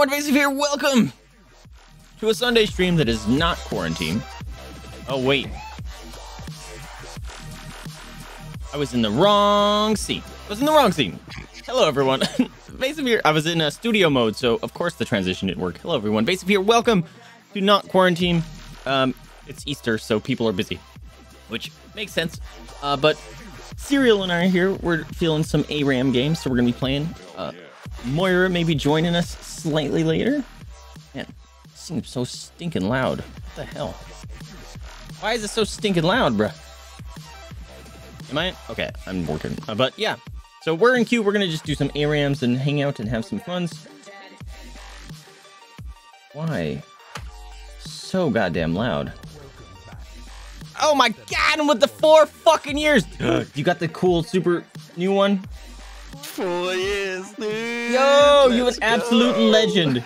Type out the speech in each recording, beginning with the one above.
everyone, Vaesive here. Welcome to a Sunday stream that is not quarantine. Oh, wait. I was in the wrong scene. I was in the wrong scene. Hello, everyone. Vaesive here. I was in a studio mode, so of course the transition didn't work. Hello, everyone. Vaesive here. Welcome to not quarantine. Um, it's Easter, so people are busy, which makes sense. Uh, but Serial and I are here. We're feeling some ARAM games, so we're gonna be playing. Uh, Moira may be joining us slightly later. Man, seems so stinking loud. What the hell? Why is it so stinking loud, bruh? Am I? Okay, I'm working. Uh, but yeah, so we're in queue. We're gonna just do some ARAMs and hang out and have some funs. Why? So goddamn loud. Oh my god, and with the four fucking years. you got the cool super new one? Four years, dude. Yo, you an absolute go. legend.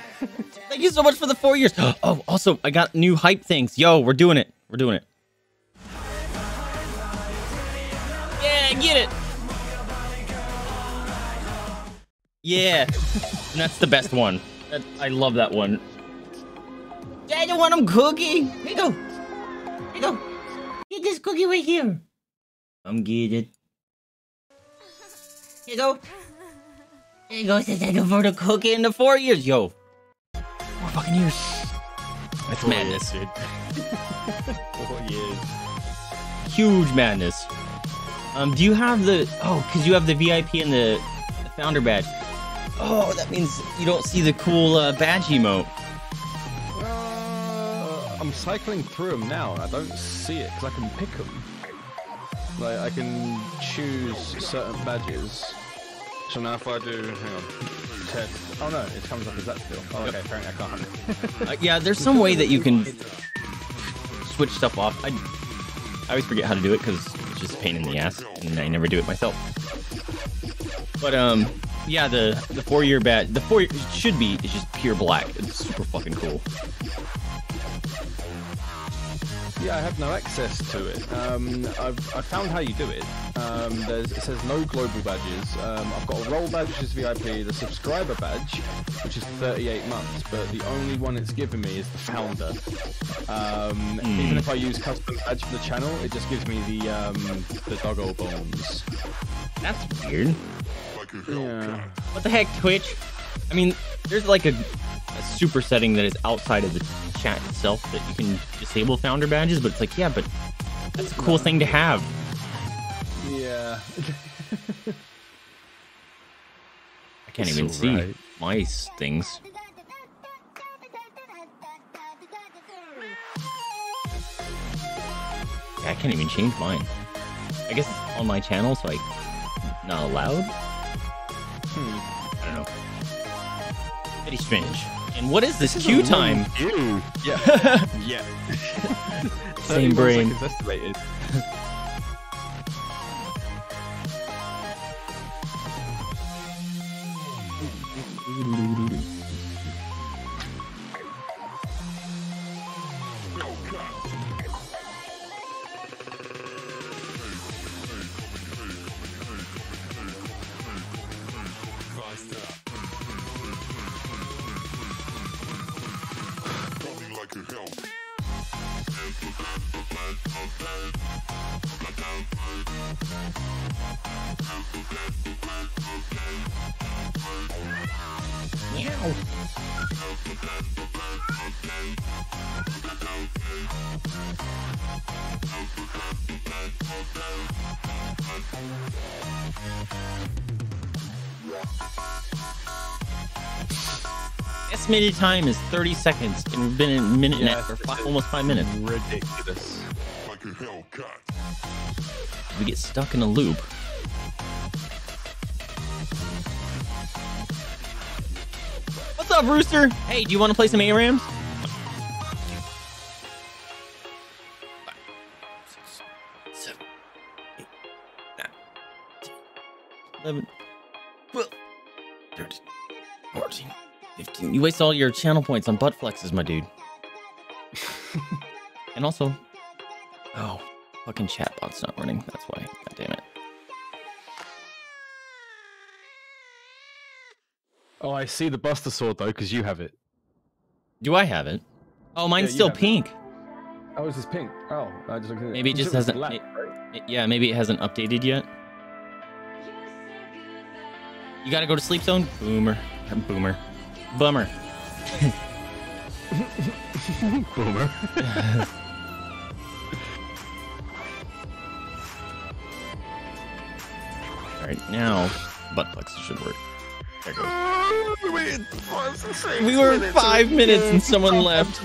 Thank you so much for the four years. Oh, also, I got new hype things. Yo, we're doing it. We're doing it. Yeah, get it. Yeah, and that's the best one. That, I love that one. Dad, you want them cookie? Here you go. Here you go. Get this cookie right here. Come get it. Here you go. There you go. Says thank you for the cookie in the four years. Yo. Four fucking years. That's Four madness. years, dude. Four years. Huge madness. Um, do you have the oh, cause you have the VIP and the, the founder badge. Oh, that means you don't see the cool uh, badge emote. Uh, I'm cycling through them now. I don't see it because I can pick them. Like I can choose certain badges. So now if I do, hang on, test. Oh no, it comes up as that still. Oh, okay, apparently I can't. Uh, yeah, there's some way that you can switch stuff off. I, I always forget how to do it because it's just a pain in the ass, and I never do it myself. But um, yeah, the the four year badge, the four it should be it's just pure black. It's super fucking cool. Yeah, I have no access to it. Um, I've I found how you do it. Um, there's, it says no global badges. Um, I've got a role badge, which is VIP, the subscriber badge, which is 38 months, but the only one it's given me is the founder. Um, Even if I use custom badge for the channel, it just gives me the um, the doggo bones. That's weird. Yeah. What the heck, Twitch? I mean, there's like a, a super setting that is outside of the chat itself that you can disable founder badges, but it's like, yeah, but that's a cool thing to have. Yeah. I can't It's even see alright. my things. Yeah, I can't even change mine. I guess it's on my channel, so I not allowed. Hmm. I don't know. Pretty strange. And what is this queue time? You. Yeah. yeah. Same brain. estimated. Estimated time is 30 seconds, and we've been in a minute and a half, or this fi- is almost five minutes. Ridiculous. We get stuck in a loop. What's up, Rooster? Hey, do you want to play some ARAMs? Seven, eight, nine, 10, 11, 12, 13, 14, 15. You waste all your channel points on butt flexes, my dude. and also, oh, fucking chatbot's not running. That's why. God damn it. Oh, I see the Buster Sword though, because you have it. Do I have it? Oh, mine's you still have it. pink. Oh, is this pink? Oh, I just looked at it. Maybe it just hasn't- black, it- right? It- yeah, maybe it hasn't updated yet. You gotta go to sleep zone? Boomer. Boomer. Bummer. Boomer. Alright, now butt flex should work. There goes. we We were five minutes and someone left.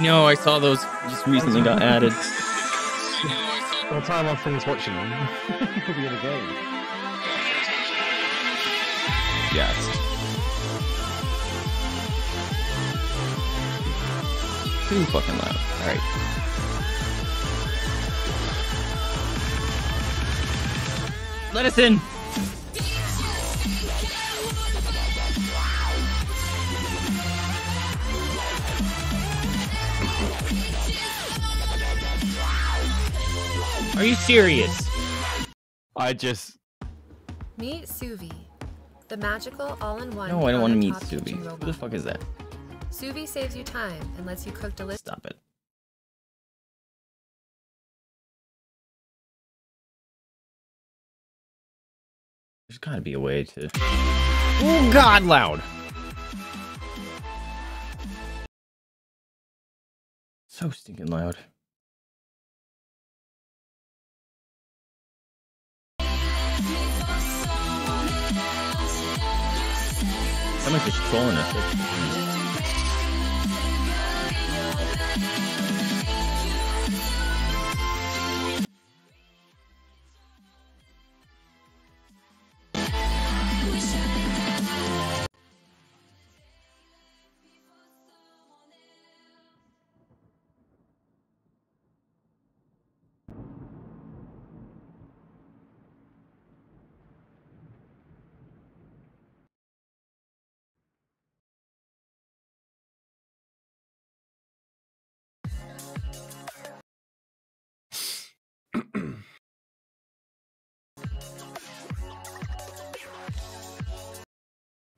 Know, I saw those just recently got added. By the time I finish watching them, we'll be in a game. Yes. Too fucking loud. Alright. Let us in! Are you serious? I just Meet Suvi, the magical all-in-one. No, I don't want to meet countertop Subi. kitchen Who the fuck is that? Suvi saves you time and lets you cook delicious. Stop it. There's gotta be a way to. Oh, God, loud! So stinking loud. Someone's just trolling us.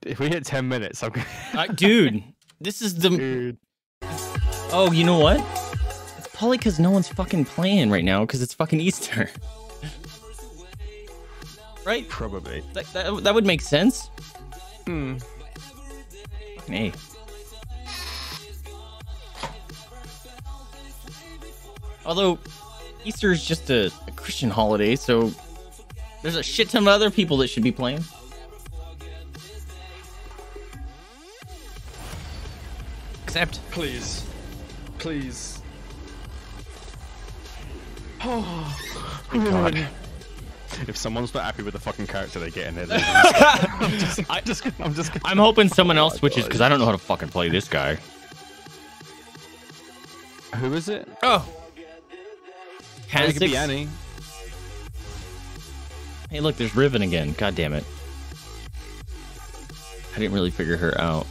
If we hit ten minutes, I'm gonna. Uh, dude, this is the. Dude. Oh, you know what? It's probably because no one's fucking playing right now because it's fucking Easter. right? Probably. That, that, that would make sense. Hmm. Fucking A. Although Easter is just a, a Christian holiday, so there's a shit ton of other people that should be playing. Except Please. Please. Oh, God. If someone's not happy with the fucking character they get in there, I'm just, I'm just, I'm just, I'm hoping someone else oh switches because I don't know how to fucking play this guy. Who is it? Oh, it could be Panzix. Annie. Hey, look, there's Riven again. God damn it. I didn't really figure her out.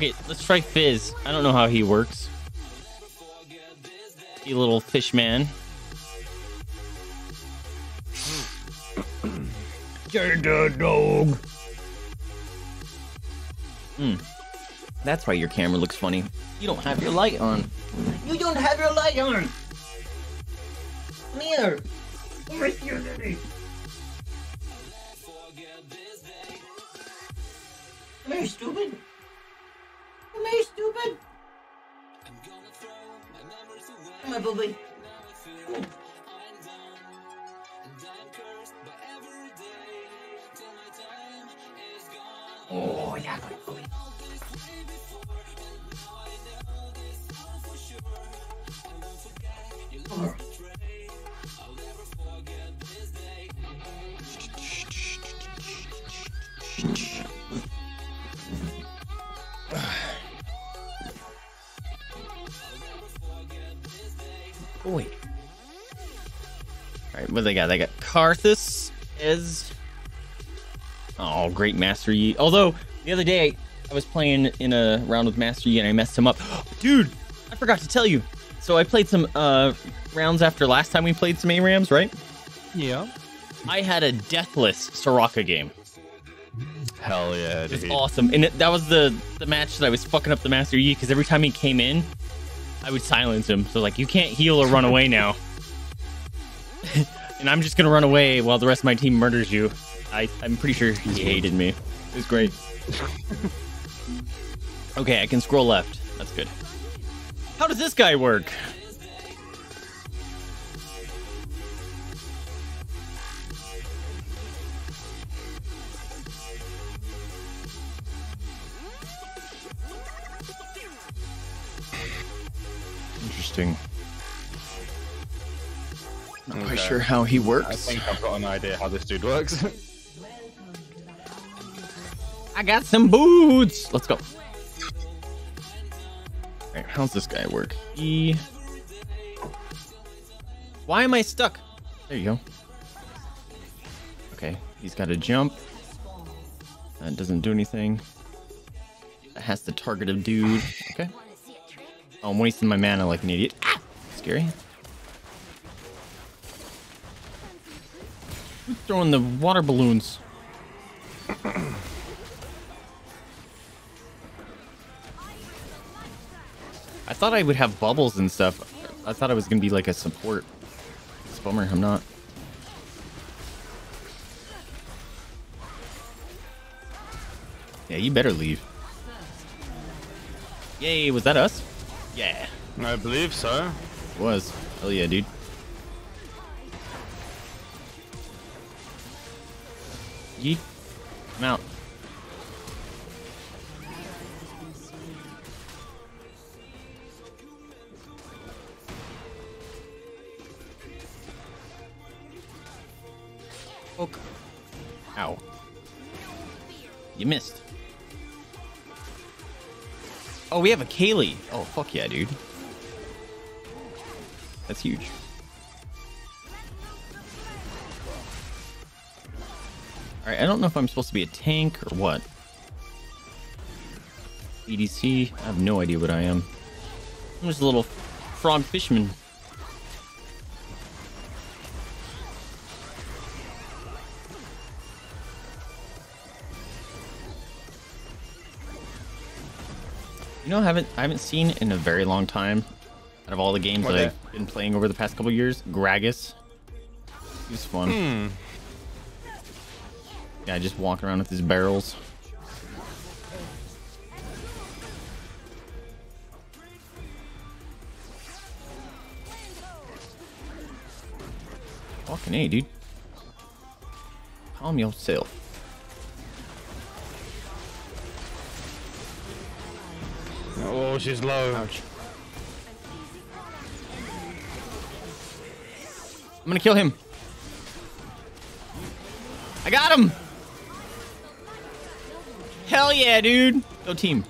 Fuck it. Let's try Fizz. I don't know how he works. You little fish man. Jada dog. Hmm. That's why your camera looks funny. You don't have your light on. You don't have your light on. Come here. Come here, Daddy. Come here, stupid. Here, booby. Oh, yeah. What they got? They got Karthus is. Oh, great Master Yi. Although, the other day, I was playing in a round with Master Yi and I messed him up. Dude, I forgot to tell you. So I played some uh, rounds after last time we played some ARAMs, right? Yeah. I had a deathless Soraka game. Hell yeah, It's dude. awesome. And it, that was the, the match that I was fucking up the Master Yi because every time he came in, I would silence him. So, like, you can't heal or run away now. and I'm just going to run away while the rest of my team murders you. I, I'm pretty sure he hated me. It was great. okay, I can scroll left. That's good. How does this guy work? Interesting. Not quite Okay. sure how he works. I think I've got an idea how this dude works. I got some boots. Let's go. Alright, how's this guy work? E. Why am I stuck? There you go. Okay, he's got to jump. That doesn't do anything. That has to target a dude. Okay. Oh, I'm wasting my mana like an idiot. Ah! Scary. Throwing the water balloons? I thought I would have bubbles and stuff. I thought I was gonna be like a support. It's a bummer, I'm not. Yeah, you better leave. Yay, was that us? Yeah, I believe so. it was. Hell yeah, dude. Yeet. I'm out. Poke. Ow. You missed. Oh, we have a Kaylee. Oh, fuck yeah, dude. That's huge. Alright, I don't know if I'm supposed to be a tank or what. EDC, I have no idea what I am. I'm just a little frog fishman. You know, I haven't I haven't seen in a very long time. Out of all the games What that? I've been playing over the past couple years, Gragas. He was fun. Hmm. Yeah, just walking around with his barrels. Fucking A, dude. Calm yourself. Oh, she's low. Ouch. I'm gonna kill him. I got him. Hell yeah, dude. Go team.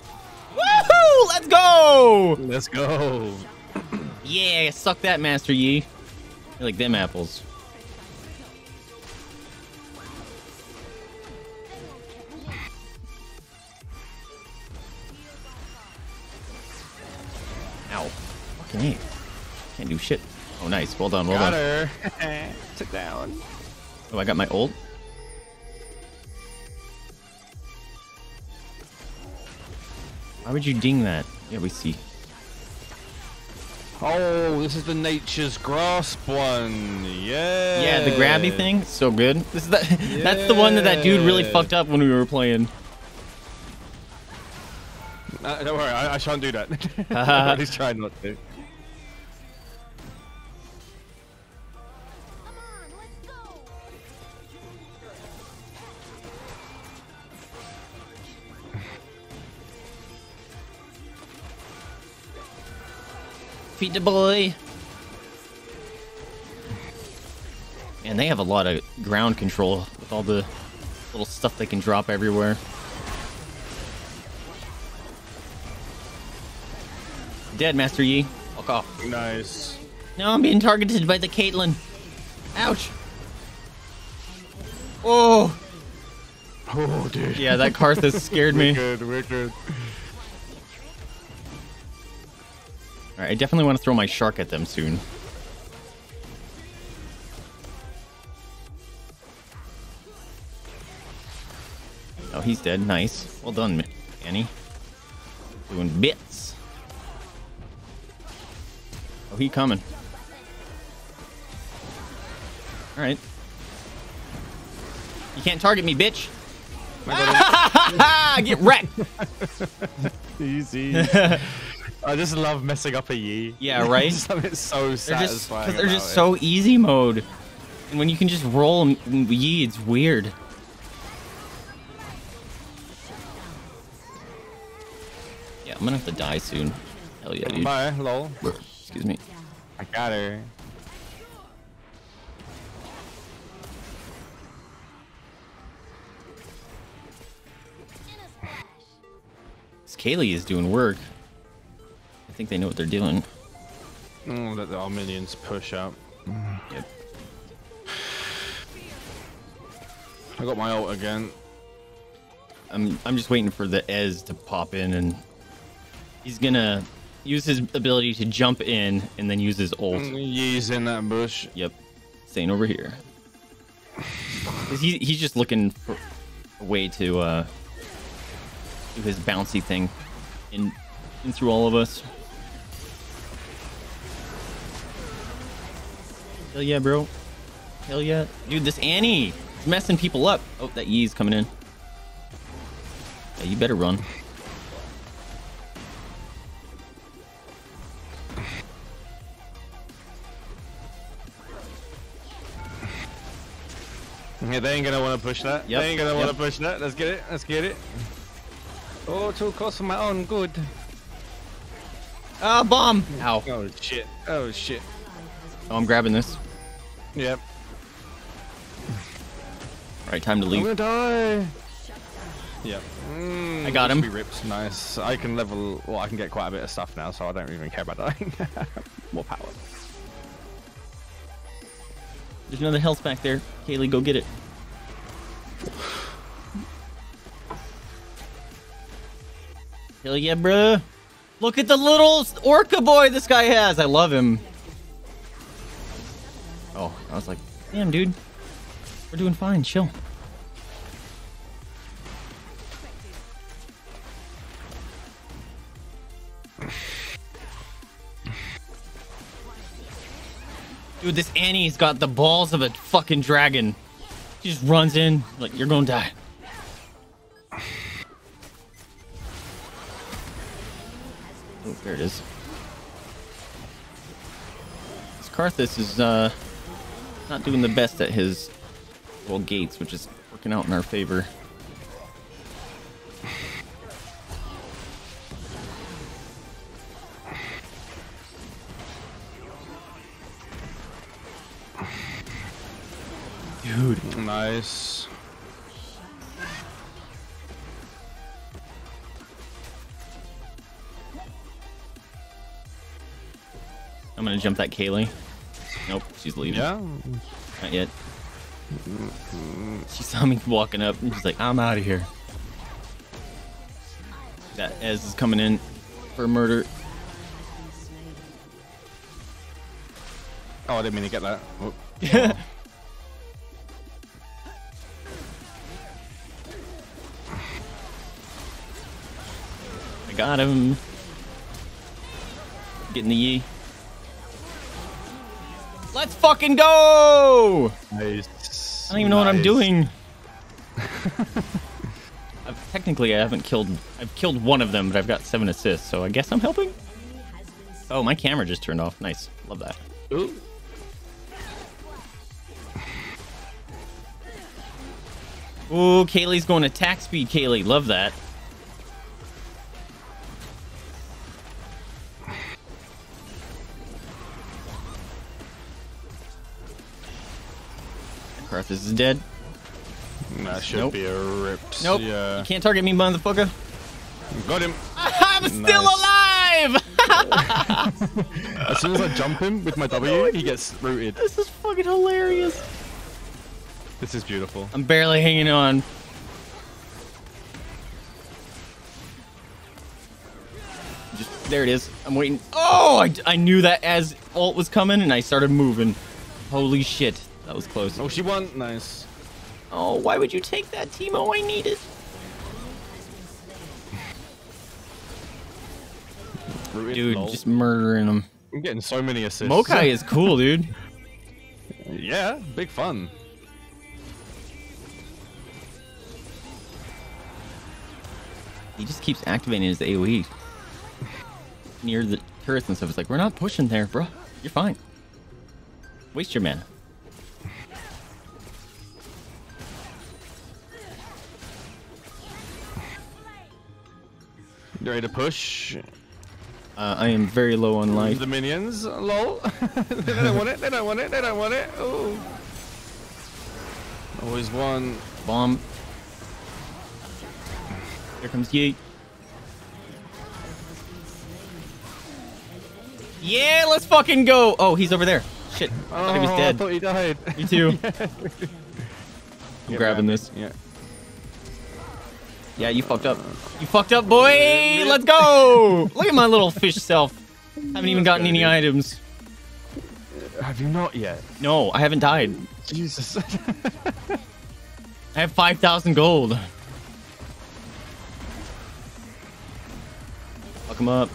Woohoo! Let's go! Let's go. yeah, suck that, Master Yi. Like them apples. Ow. Fucking A. Can't do shit. Oh, nice. Well done, well got done. Got her. Took down. Oh, I got my ult? Why would you ding that? Yeah, we see. Oh, this is the Nature's Grasp one. Yeah. Yeah, the grabby thing, so good. This is the, That's the one that that dude really fucked up when we were playing. Uh, don't worry, I, I shan't do that. At least try not to. Feed the boy. And they have a lot of ground control with all the little stuff they can drop everywhere. Dead, Master Yi. Fuck off. Nice. No, I'm being targeted by the Caitlyn. Ouch. Oh. Oh, dude. Yeah, that Karthus scared me. Good, we're good. I definitely want to throw my shark at them soon. Oh, he's dead. Nice. Well done, Annie. Doing bits. Oh, he coming. Alright. You can't target me, bitch. Get wrecked. Easy. I just love messing up a Yi. Yeah, right? Something so They're just satisfying. because they're just so easy mode, and when you can just roll Yi, it's weird. Yeah, I'm gonna have to die soon. Hell yeah, dude. Bye, lol. Excuse me. I got her. This Kaylee is doing work. I think they know what they're doing. Mm, let our minions push up. Yep. I got my ult again. I'm I'm just waiting for the Ez to pop in, and he's gonna use his ability to jump in and then use his ult. Mm, Yi's in that bush. Yep. Staying over here. He, he's just looking for a way to uh, do his bouncy thing in, in through all of us. Hell yeah, bro. Hell yeah. Dude, this Annie is messing people up. Oh, that Yi's coming in. Yeah, you better run. Yeah, they ain't gonna want to push that. Yep, They ain't gonna yep. want to push that. Let's get it. Let's get it. Oh, too close for my own good. Ah, bomb! Ow. Oh shit. Oh shit. Oh, I'm grabbing this. Yep. All right, time to leave. I'm leave. gonna die. Yep. Mm, I got him. Be ripped. Nice. I can level. Well, I can get quite a bit of stuff now, so I don't even care about dying. More power. There's another health back there. Kaylee, go get it. Hell yeah, bruh. Look at the little orca boy this guy has. I love him. Oh, I was like, damn, dude. We're doing fine. Chill. Dude, this Annie's got the balls of a fucking dragon. She just runs in, like, you're gonna die. Oh, there it is. This Karthus is, uh, not doing the best at his, well, gates, which is working out in our favor. Dude. Nice. I'm gonna jump that Kaylee. Nope, she's leaving. Yeah. Not yet. She saw me walking up and she's like, I'm out of here. That Ez is coming in for murder. Oh, I didn't mean to get that. Oh. I got him. Getting the Yi. Let's fucking go! Nice. I don't even know what I'm doing. I've, technically, I haven't killed. I've killed one of them, but I've got seven assists, so I guess I'm helping. Oh, my camera just turned off. Nice, love that. Ooh. Ooh, Kaylee's going attack speed. Kaylee, love that. Karthus is dead. That should Nope. be a ripped. Nope. Yeah. You can't target me, motherfucker. Got him. I'm still alive! As soon as I jump him with my W, he gets rooted. this is fucking hilarious. This is beautiful. I'm barely hanging on. Just, there it is. I'm waiting. Oh, I, I knew that as ult was coming and I started moving. Holy shit. That was close. Oh, she won. Nice. Oh, why would you take that, Teemo? I need it. Rooted. Dude, lol. just murdering them. I'm getting so many assists. Maokai is cool, dude. Yeah, big fun. He just keeps activating his AoE near the turrets and stuff. It's like, we're not pushing there, bro. You're fine. Waste your mana. You ready to push? Uh, I am very low on life. The minions, lol. they don't want it. They don't want it. They don't want it. Ooh. Always one. Bomb. Here comes Yeet. Yeah, let's fucking go. Oh, he's over there. Shit. I thought he was Oh, dead. I thought he died. Me too. I'm Get grabbing back. this. Yeah. Yeah, you fucked up. You fucked up, boy. Let's go. Look at my little fish self. Haven't even gotten any items. Have you not yet? No, I haven't died. Jesus. I have 5,000 gold. Fuck him up.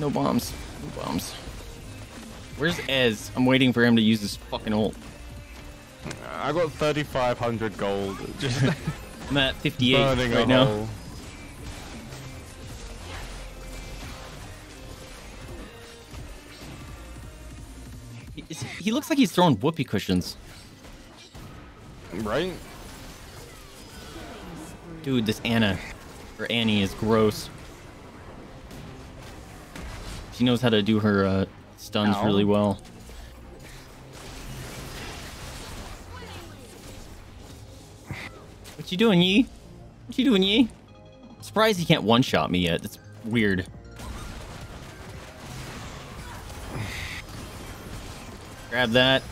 No bombs. No bombs. Where's Ez? I'm waiting for him to use his fucking ult. I got 3,500 gold. Just I'm at 58 burning right now. hole. He looks like he's throwing whoopee cushions. Right? Dude, this Anna or Annie is gross. She knows how to do her uh, stuns Ow. really well. What you doing, Yi? What you doing, Yi? Surprised he can't one-shot me yet. That's weird. Grab that.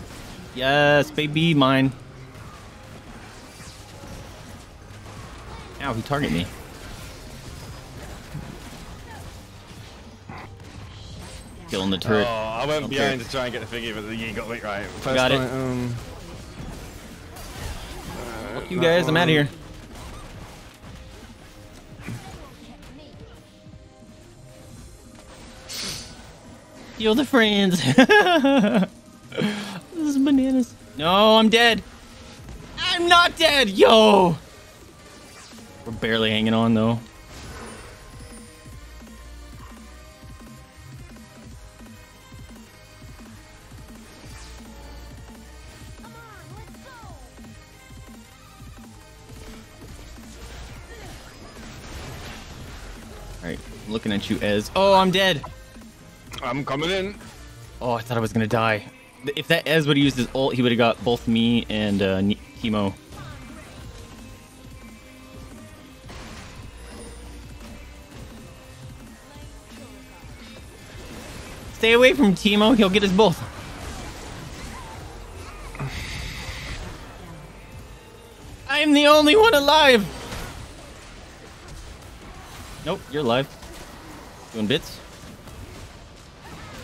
Yes, baby, mine. Ow, he targeted me. Killing the Oh. I went Okay. behind to try and get the figure, but you got it right. First Got it. item, um, Fuck you uh, guys, I'm out of here. Heal the friends. this is bananas. No, I'm dead. I'm not dead. Yo. We're barely hanging on though. Looking at you, Ez. Oh, I'm dead. I'm coming in. Oh, I thought I was gonna die. If that Ez would have used his ult, he would have got both me and uh, Ni- Stay away from Teemo. He'll get us both. I'm the only one alive. Nope, you're alive. Doing bits.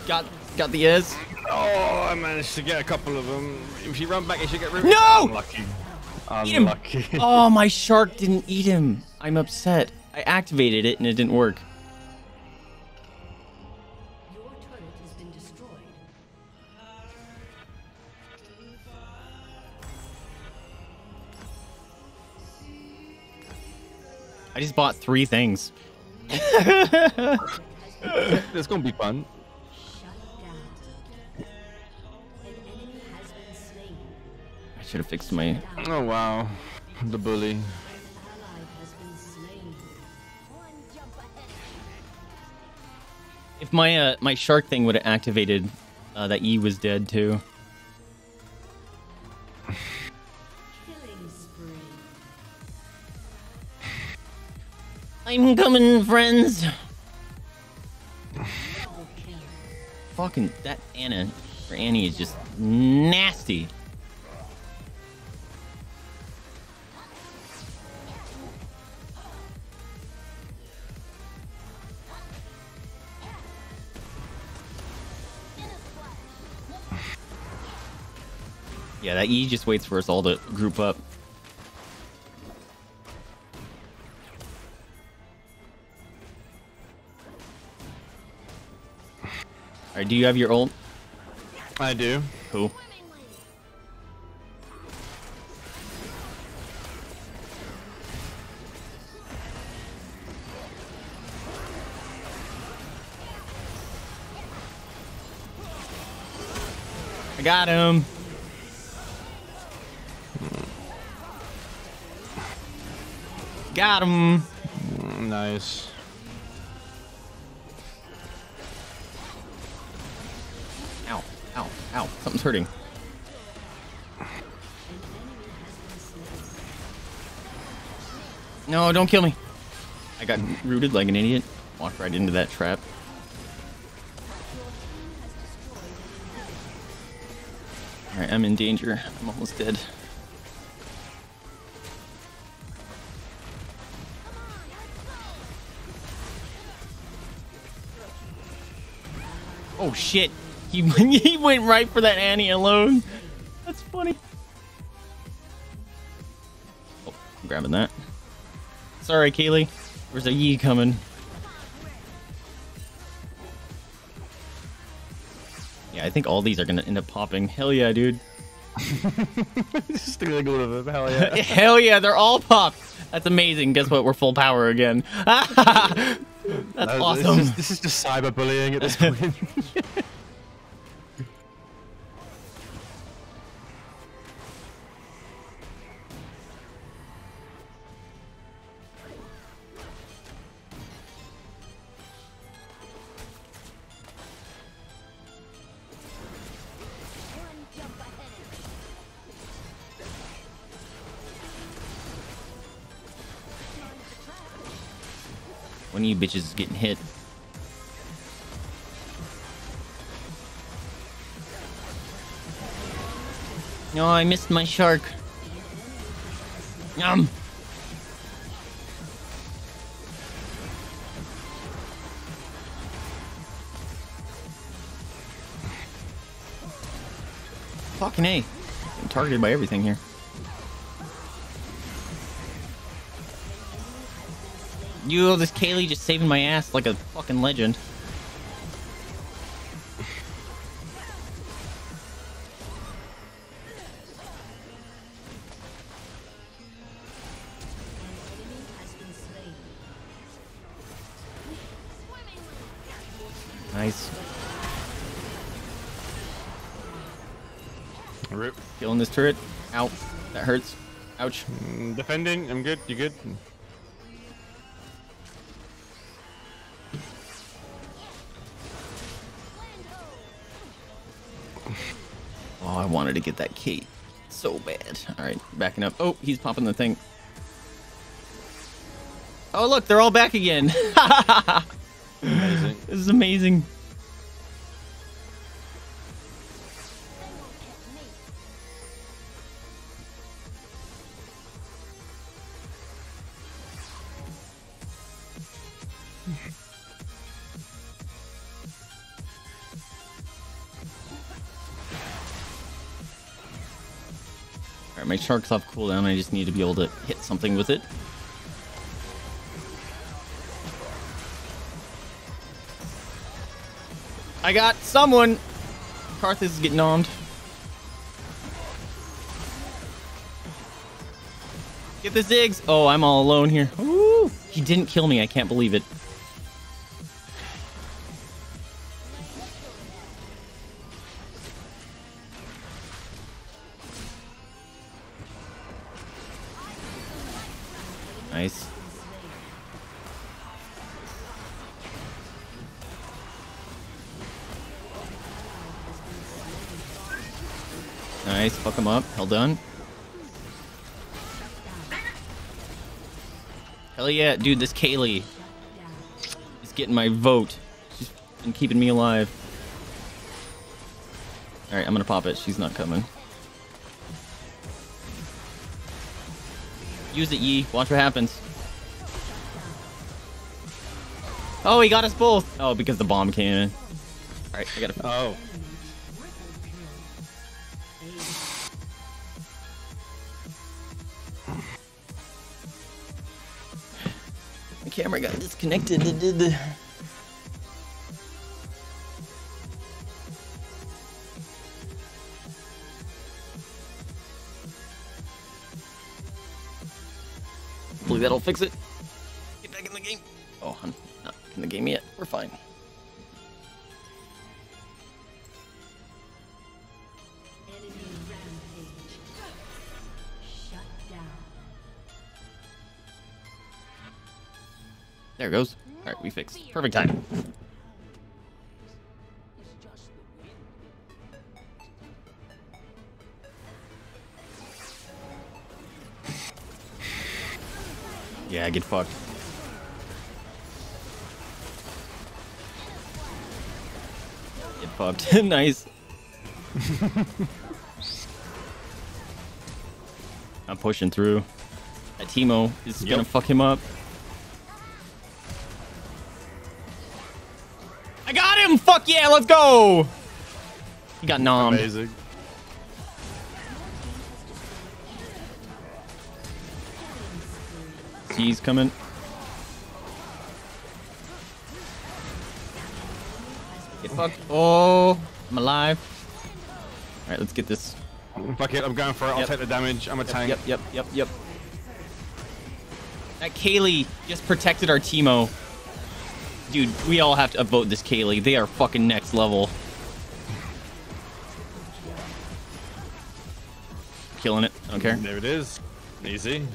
Got got the ears. Oh, I managed to get a couple of them. If you run back, you should get rid of No! Unlucky. him. Unlucky. Oh, my shark didn't eat him. I'm upset. I activated it and it didn't work. Your turret has been destroyed. I just bought three things. it's gonna be fun. I should have fixed my. Oh wow, the bully. If my uh, my shark thing would have activated, uh, that E was dead too. I'm coming, friends. Fucking that Anna or Annie is just nasty. Yeah, that E just waits for us all to group up. Alright, do you have your ult? I do. Who? I got him. Got him. Nice. Ow. Something's hurting. No, don't kill me. I got rooted like an idiot. Walked right into that trap. Alright, I'm in danger. I'm almost dead. Oh shit! He he went right for that Annie alone. That's funny. Oh, I'm grabbing that. Sorry, Kaylee. Where's a Yi coming? Yeah, I think all these are gonna end up popping. Hell yeah, dude. Just gonna go to the hell yeah. Hell yeah, they're all popped. That's amazing. Guess what? We're full power again. That's Uh, awesome. This is, this is just cyberbullying at this point. Bitches is getting hit. No, I missed my shark. Fucking A. I'm targeted by everything here. You, this Kaylee just saving my ass like a fucking legend. Enemy has been slain. Nice. Rip. Killing this turret. Ow. That hurts. Ouch. Mm, Defending. I'm good. You good? Oh, I wanted to get that Cait so bad. All right, backing up. Oh, he's popping the thing. Oh, look, they're all back again. Amazing. this is amazing. Shark's off cooldown. I just need to be able to hit something with it. I got someone! Karthus is getting nommed. Get the Ziggs. Oh, I'm all alone here. Ooh, he didn't kill me. I can't believe it. Yeah, dude, this Kayle is getting my vote. She's been keeping me alive. Alright, I'm gonna pop it. She's not coming. Use it, Yi. Watch what happens. Oh, he got us both. Oh, because the bomb came in. Alright, I gotta... Oh. Camera got disconnected. Hopefully that'll fix it. Right. Perfect time. Yeah, get fucked. Get fucked. nice. I'm pushing through. That Teemo is gonna fuck him up. Fuck yeah, let's go! He got nommed. Amazing. He's coming. Get fucked. Oh, I'm alive. Alright, let's get this. Fuck it, I'm going for it. I'll Yep. take the damage. I'm a tank. Yep, yep, yep, yep. That Kayle just protected our Teemo. Dude, we all have to upvote this Kayle. They are fucking next level. Killing it. I don't care. There it is. Easy.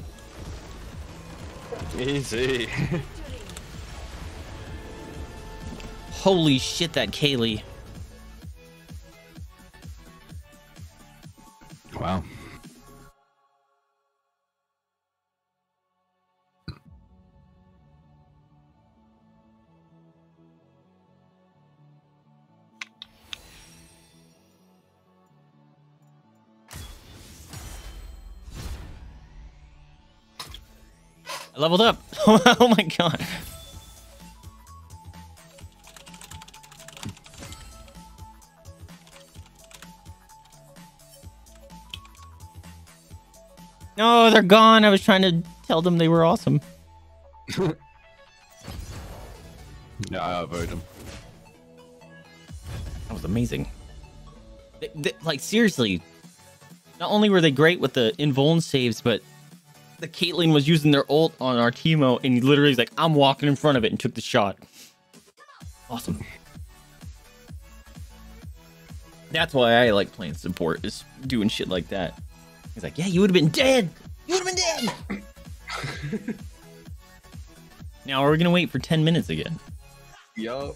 Easy. Holy shit, that Kayle. Leveled up. oh my god. No, they're gone. I was trying to tell them they were awesome. Yeah, I outvoted them. That was amazing. Th- th- like seriously, not only were they great with the invuln saves, but the Caitlyn was using their ult on our Teemo, and he literally was like, "I'm walking in front of it," and took the shot. Awesome. That's why I like playing support, is doing shit like that. He's like, "Yeah, you would have been dead. You would have been dead." now are we gonna wait for ten minutes again? Yup.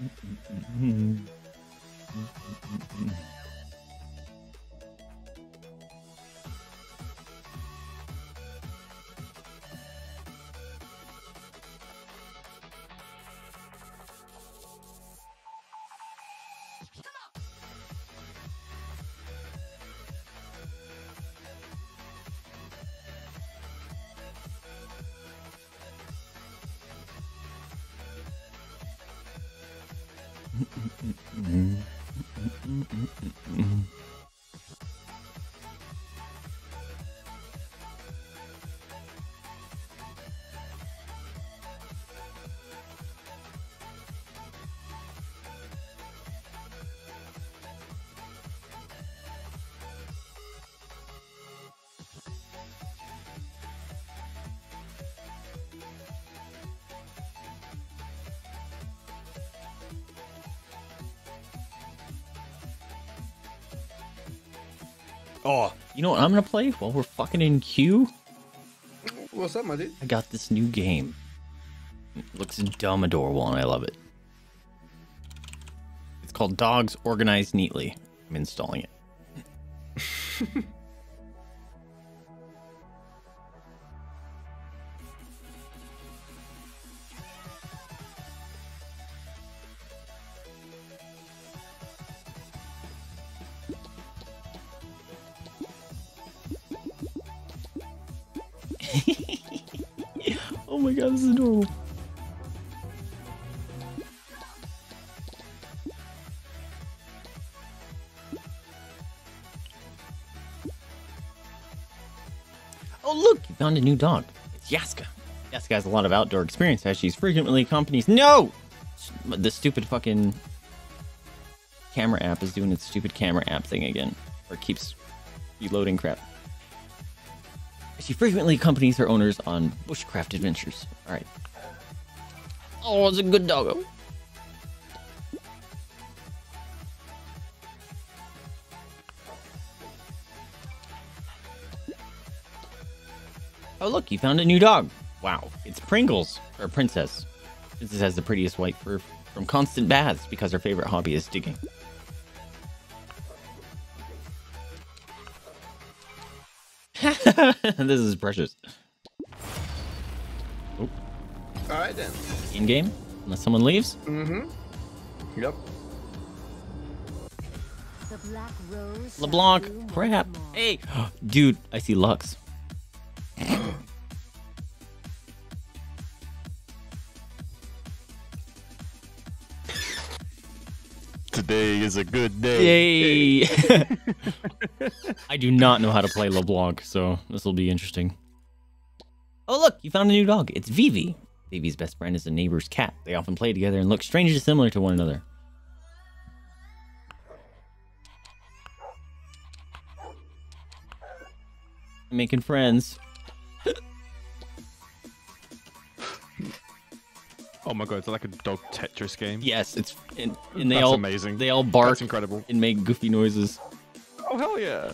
Mm-hmm. Oh, you know what I'm gonna play while we're fucking in queue? What's up, my dude? I got this new game. It looks dumb adorable and I love it. It's called Dogs Organized Neatly. I'm installing it. Found a new dog. It's Yaska. Yaska has a lot of outdoor experience as she's frequently accompanies. No! The stupid fucking camera app is doing its stupid camera app thing again. Or keeps reloading crap. She frequently accompanies her owners on bushcraft adventures. All right. Oh, it's a good doggo. Look, you found a new dog. Wow, it's Pringles, or Princess. Princess has the prettiest white fur from constant baths because her favorite hobby is digging. this is precious. All right then. In game, unless someone leaves. Mm-hmm. Yep. The black rose LeBlanc, crap. Hey, dude, I see Lux. A good day. Yay! I do not know how to play LeBlanc, so this will be interesting. Oh, look, you found a new dog. It's Vivi. Vivi's best friend is a neighbor's cat. They often play together and look strangely similar to one another. Making friends. Oh my god, it's like a dog Tetris game. Yes, it's and, and they That's all amazing. They all bark That's incredible. and make goofy noises. Oh hell yeah.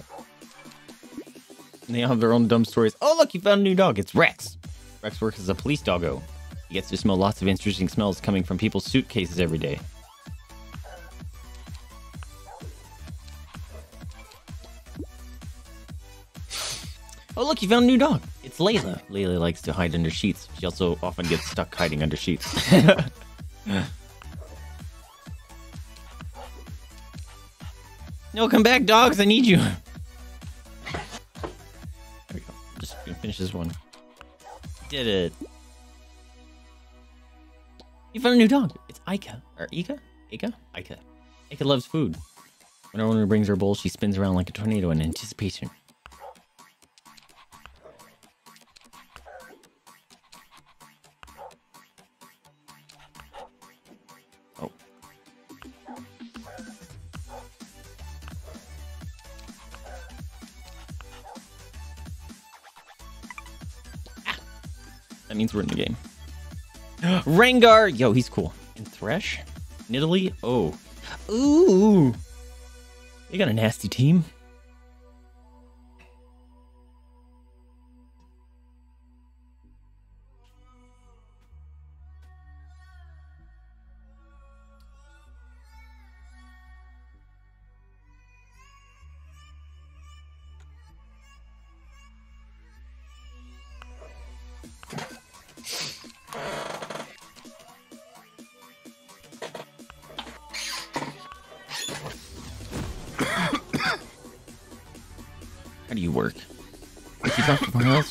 And they all have their own dumb stories. Oh, look, you found a new dog. It's Rex. Rex works as a police doggo. He gets to smell lots of interesting smells coming from people's suitcases every day. Oh, look, you found a new dog. It's Layla. Layla likes to hide under sheets. She also often gets stuck hiding under sheets. no, come back, dogs. I need you. There we go. Just gonna finish this one. Did it. You found a new dog. It's Ika. Or Ika? Ika? Ika. Ika loves food. When her owner brings her bowl, she spins around like a tornado in anticipation. That means we're in the game. Rengar! Yo, he's cool. And Thresh? Nidalee? Oh. Ooh! They got a nasty team.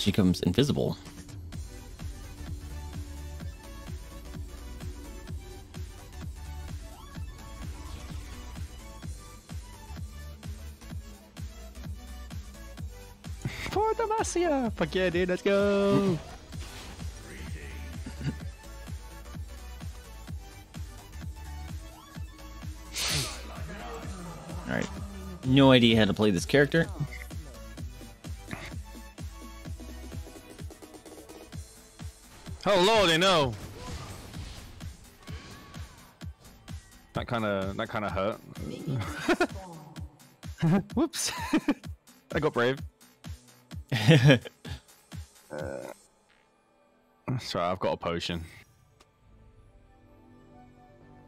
She becomes invisible. For Demacia! Fuck yeah, dude, let's go! All right. No idea how to play this character. Oh lord, I know. That kind of that kind of hurt. Whoops! I got brave. Sorry, I've got a potion.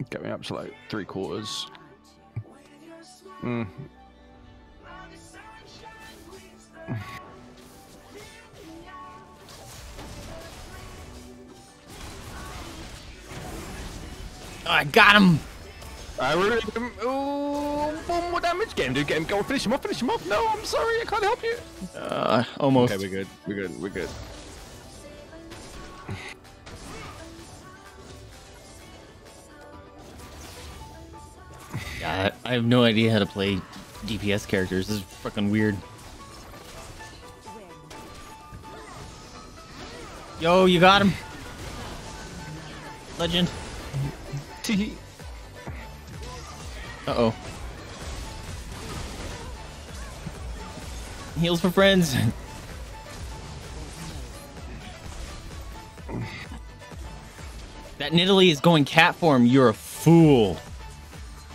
Get me up to like three quarters. Mm. I got him. I really Ooh, one more damage. Get him, dude. Get him. Go. Finish him off. Finish him off. No, I'm sorry. I can't help you. Uh, almost. Okay, we're good. We're good. We're good. Yeah, I I have no idea how to play DPS characters. This is fucking weird. Yo, you got him. Legend. Uh oh. Heals for friends. that Nidalee is going cat form. You're a fool.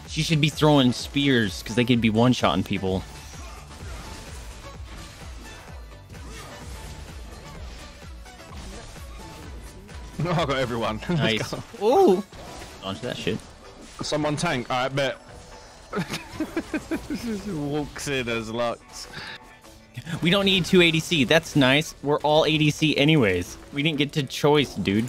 She should be throwing spears because they could be one shotting people. No, I got everyone. Nice. Ooh. Launch that shit. Someone tank. I bet. Walks in as Lux. We don't need two ADC. That's nice. We're all ADC anyways. We didn't get to choice, dude.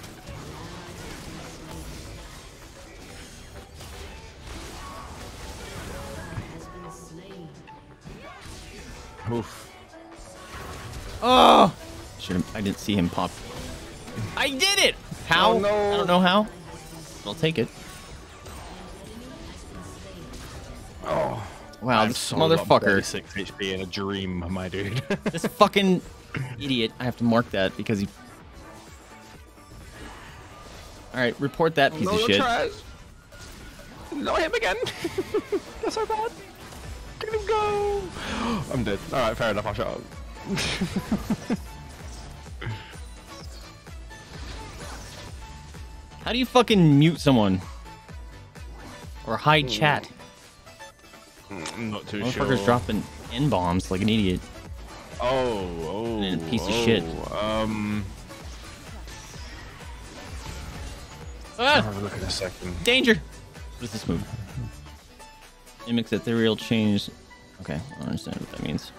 Oof. Oh! Should have. I didn't see him pop. I did it. How? Oh, no. I don't know how. I'll take it. Oh. Wow, I'm this so motherfucker. Six HP in a dream, my dude. this fucking idiot. I have to mark that because he. All right, report that piece no, of shit. trash. Not him again. That's so bad. Look at him go. I'm dead. All right, fair enough. I'll shut up. How do you fucking mute someone? Or hide chat? I'm not too sure. Motherfucker's dropping N bombs like an idiot. Oh, oh, And a piece of oh, shit. Um, Ah, have a look in a second. danger! What is this move? Mimics ethereal chains. Okay, I don't understand what that means.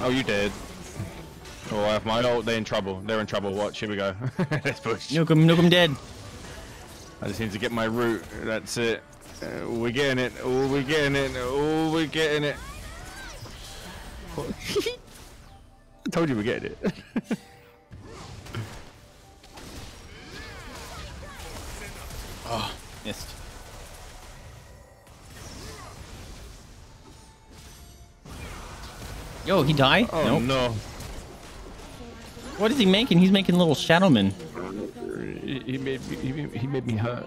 Oh, you did. Oh, I have my ult. They're in trouble. They're in trouble. Watch. Here we go. Let's push. Nuke him, nuke him dead. I just need to get my root. That's it. Uh, we're getting it. Oh, we're getting it. Oh, we're getting it. I told you we're getting it. oh, Missed. Yo, he died? Oh nope. no. What is he making? He's making little shadowmen. He, he made me. He made, he made me hurt.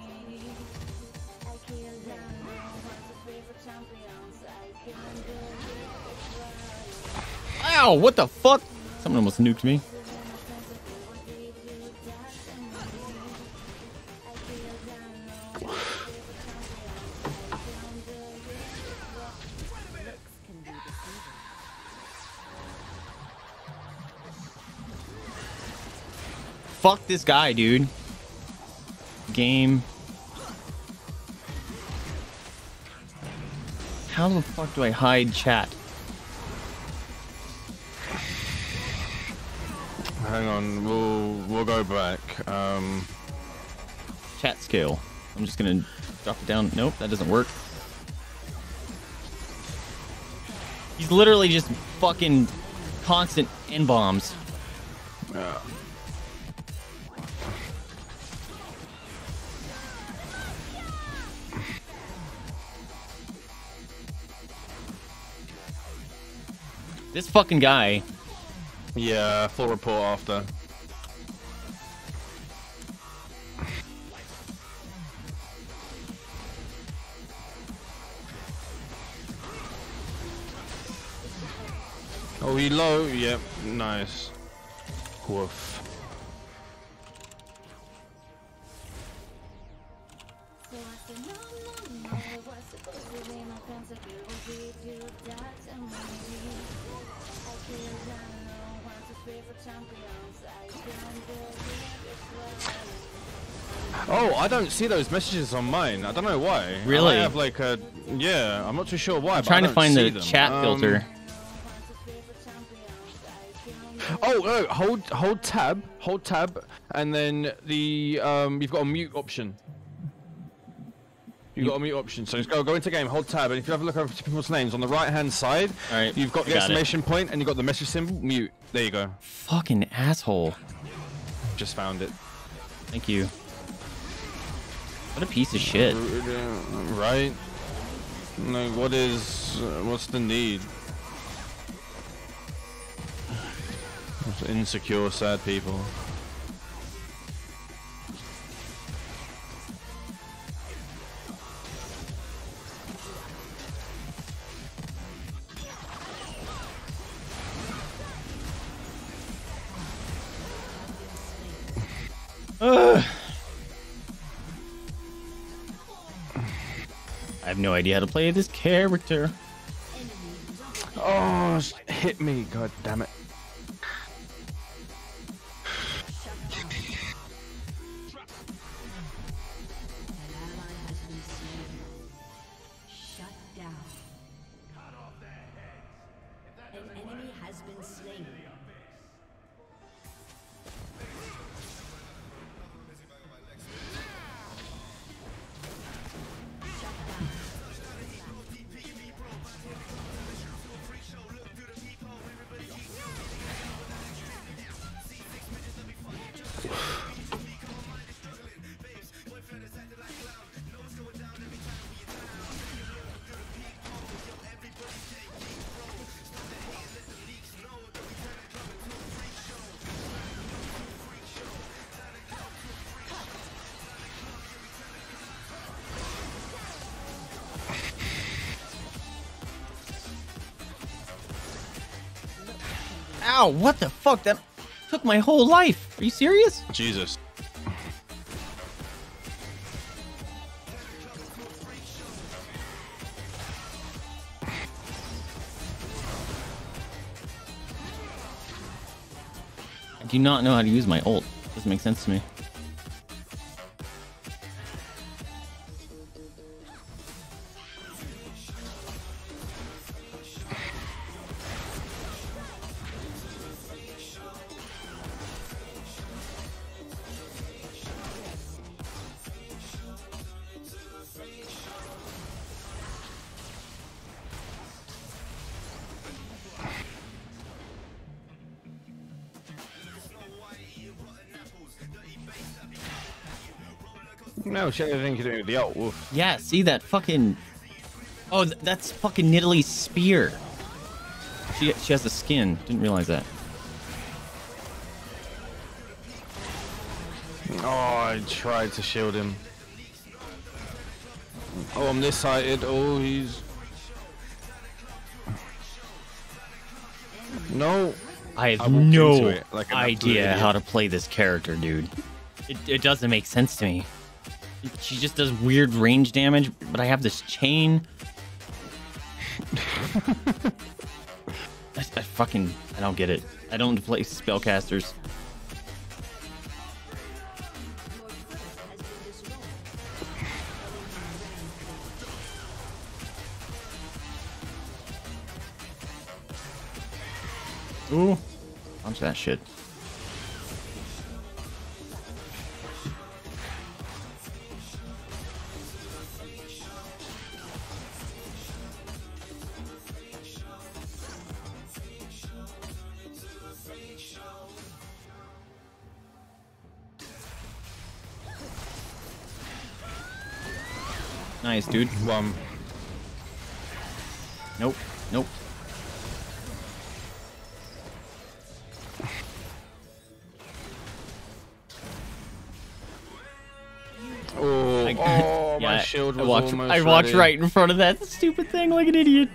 Ow, what the fuck? Someone almost nuked me. Fuck this guy, dude. Game. How the fuck do I hide chat? Hang on. We'll we'll go back. Um. Chat scale. I'm just gonna drop it down. Nope, that doesn't work. He's literally just fucking constant N bombs. Fucking guy. Yeah, full report after. Oh, he low. Yep, nice. Woof. I don't see those messages on mine. I don't know why. I Really? might have like a yeah. I'm not too sure why. I'm trying to find the them. chat Um, filter. Oh, oh, hold hold tab, hold tab, and then the um, you've got a mute option. You've got a mute option, so just go go into game, hold tab, and if you have a look over people's names on the right hand side, All right, you've got the got it. exclamation point and you've got the message symbol, mute. There you go. Fucking asshole. Just found it. Thank you. What a piece of shit. Right? Like, what is, what's the need? Insecure, sad people. Idea how to play this character. Oh, hit me, god damn it. Ow, what the fuck? That took my whole life. Are you serious? Jesus. I do not know how to use my ult. Doesn't make sense to me. No, she had anything to do with the ult. Woof. Yeah, see that fucking. Oh, th- that's fucking Nidalee's spear. She she has the skin. Didn't realize that. Oh, I tried to shield him. Oh, I'm this sided. Oh, he's. No. I have I no like idea how to play this character, dude. It, it doesn't make sense to me. She just does weird range damage, but I have this chain. I, I fucking I don't get it. I don't play spellcasters. Ooh, punch that shit. Nice, dude. One. Nope. Nope. Oh, I- oh my Yeah, shield I was walked, almost I walked ready. right in front of that stupid thing like an idiot.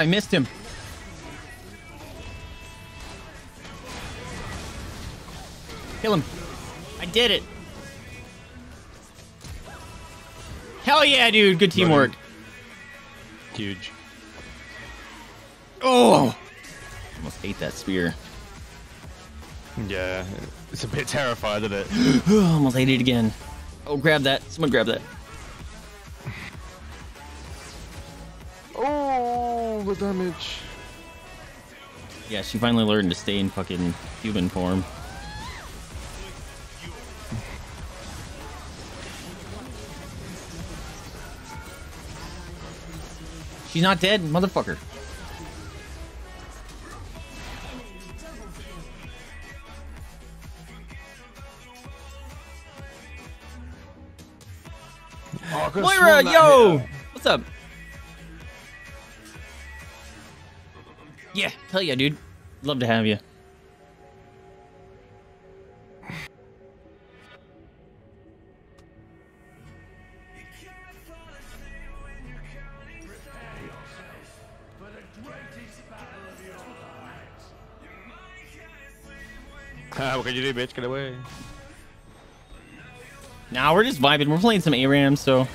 I missed him. Kill him. I did it. Hell yeah, dude. Good teamwork. Huge. Oh. Almost ate that spear. Yeah, it's a bit terrified, isn't it? Almost ate it again. Oh, grab that. Someone grab that. Damage. Yeah, she finally learned to stay in fucking human form. She's not dead, motherfucker. Moira, yo! What's up? Hell yeah, dude. Love to have you. What can you do, bitch? Get away. Now we're just vibing. We're playing some ARAM, so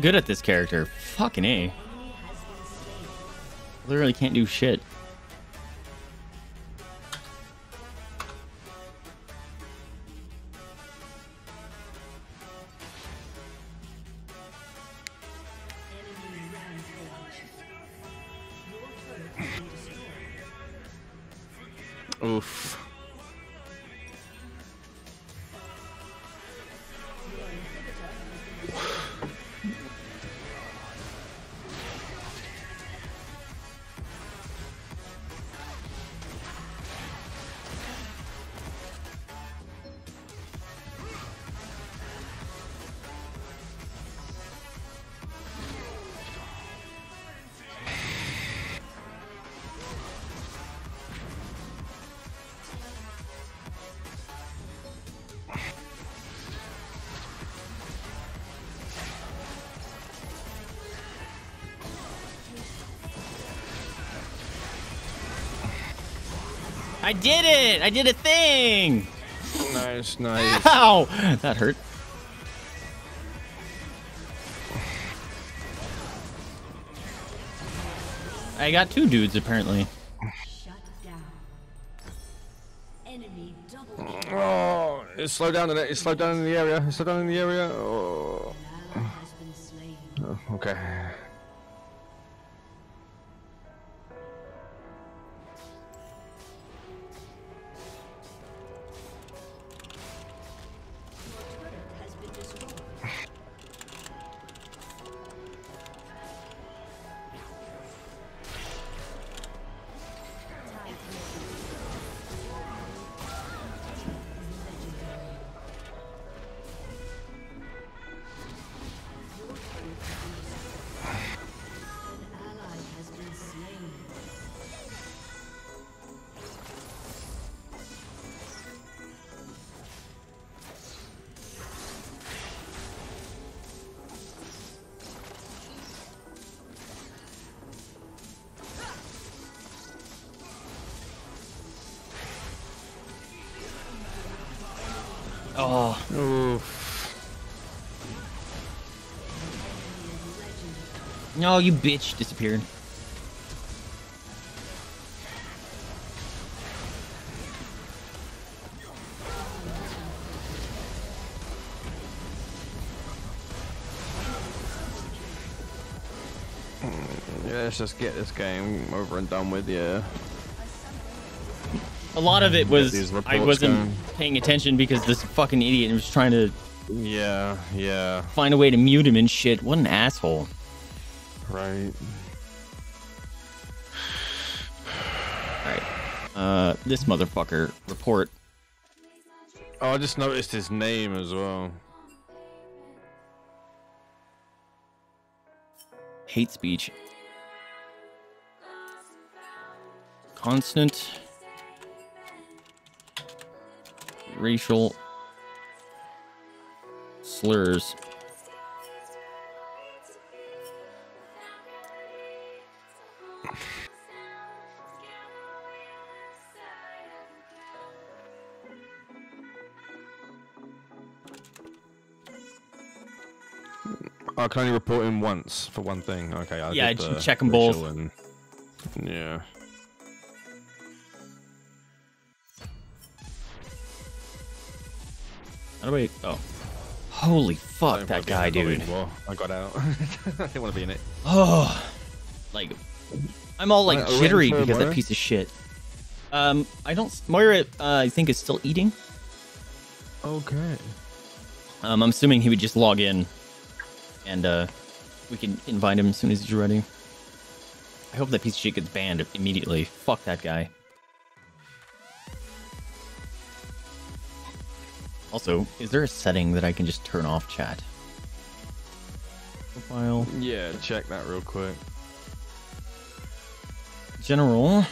Good at this character. Fucking A. Literally can't do shit. I did it! I did a thing! Nice, nice. Ow! That hurt. I got two dudes apparently. Shut down. Enemy double kill. Oh, it's slowed down in it. It's slowed down in the area. It's slowed down in the area. Oh. Ally has been slain. oh, Okay. No, you bitch disappeared. Mm, yeah, let's just get this game over and done with. Yeah. A lot of it was I wasn't going. paying attention because this fucking idiot was trying to Yeah. Yeah. find a way to mute him and shit. What an asshole. Right. Alright. Uh this motherfucker report. Oh, I just noticed his name as well. Hate speech. Constant racial slurs. I can only report him once for one thing. Okay. I Yeah, did ch- the check 'em racial both. And... Yeah. How do I oh. Holy fuck that guy, dude. I got out. I didn't want to be in it. Oh, like I'm all like jittery because that piece of shit. Um, I don't. Moira, uh, I think is still eating. Okay. Um, I'm assuming he would just log in, and uh, we can invite him as soon as he's ready. I hope that piece of shit gets banned immediately. Fuck that guy. Also, is there a setting that I can just turn off chat? Profile, Yeah, check that real quick. general.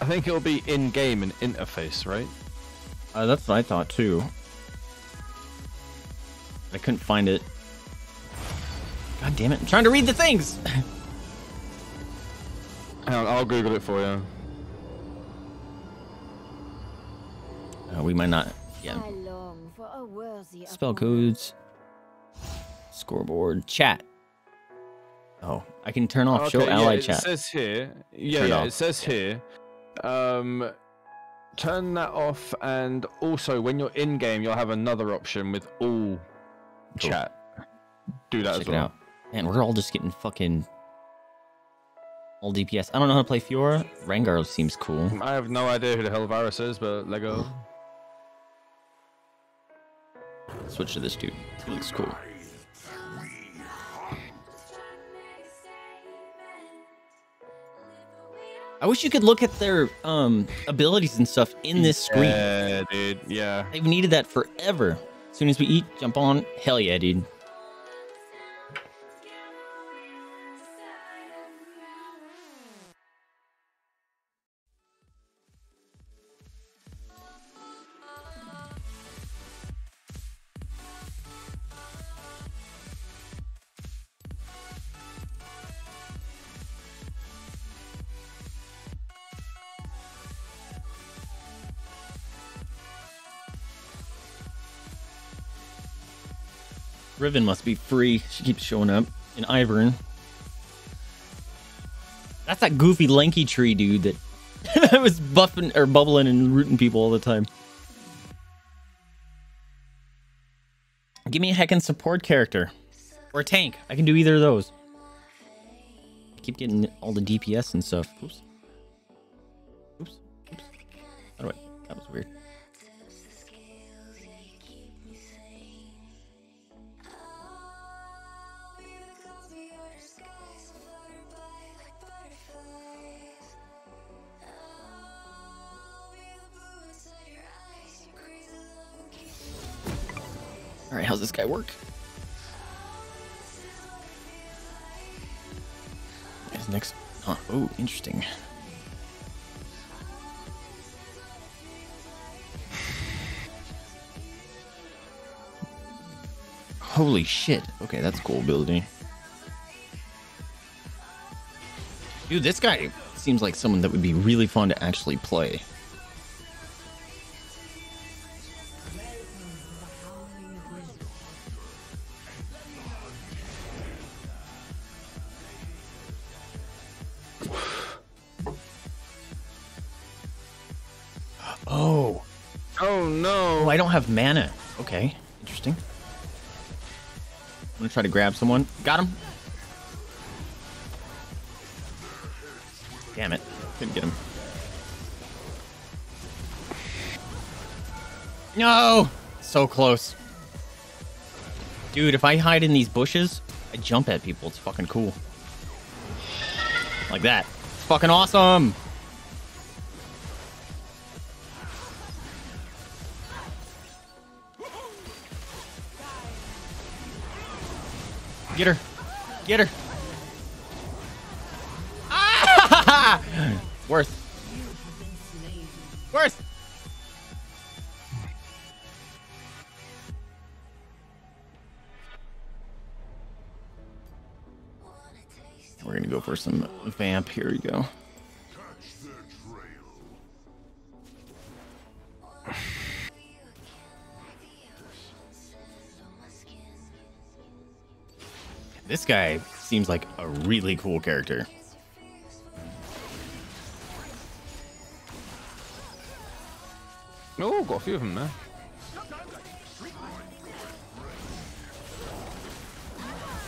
I think it'll be in-game and interface, right? Uh, that's what I thought too. I couldn't find it. God damn it! I'm trying to read the things. Hang on, I'll Google it for you. Uh, we might not. Yeah. I long for a worthy Spell codes. Scoreboard. Chat. Oh, I can turn off show Okay, yeah, ally it chat. says here. Yeah, yeah, it says here. Um, turn that off, and also when you're in game, you'll have another option with all chat. Do that Check as it well. out. Man, we're all just getting fucking all DPS. I don't know how to play Fiora. Rengar seems cool. I have no idea who the hell Varus is, but Lego. Switch to this dude. He looks cool. I wish you could look at their um abilities and stuff in this screen. Yeah, dude. Yeah. They've needed that forever. As soon as we eat, jump on. Hell yeah, dude. Riven must be free. She keeps showing up. in Ivern. That's that goofy lanky tree dude that was buffing or bubbling and rooting people all the time. Give me a heckin' support character. Or a tank. I can do either of those. I keep getting all the DPS and stuff. Oops. Oops. Oops. How? That was weird. How's this guy work? His next. Huh. Oh, interesting. Holy shit. Okay, that's cool ability. Dude, this guy seems like someone that would be really fun to actually play. Mana. Okay, interesting. I'm gonna try to grab someone. Got him. Damn it. Couldn't get him. No! So close. Dude, if I hide in these bushes, I jump at people. It's fucking cool. Like that. It's fucking awesome! Get her. Ah! Worth. Worth. We're gonna go for some vamp. Here we go. Guy seems like a really cool character. Oh, got a few of them there.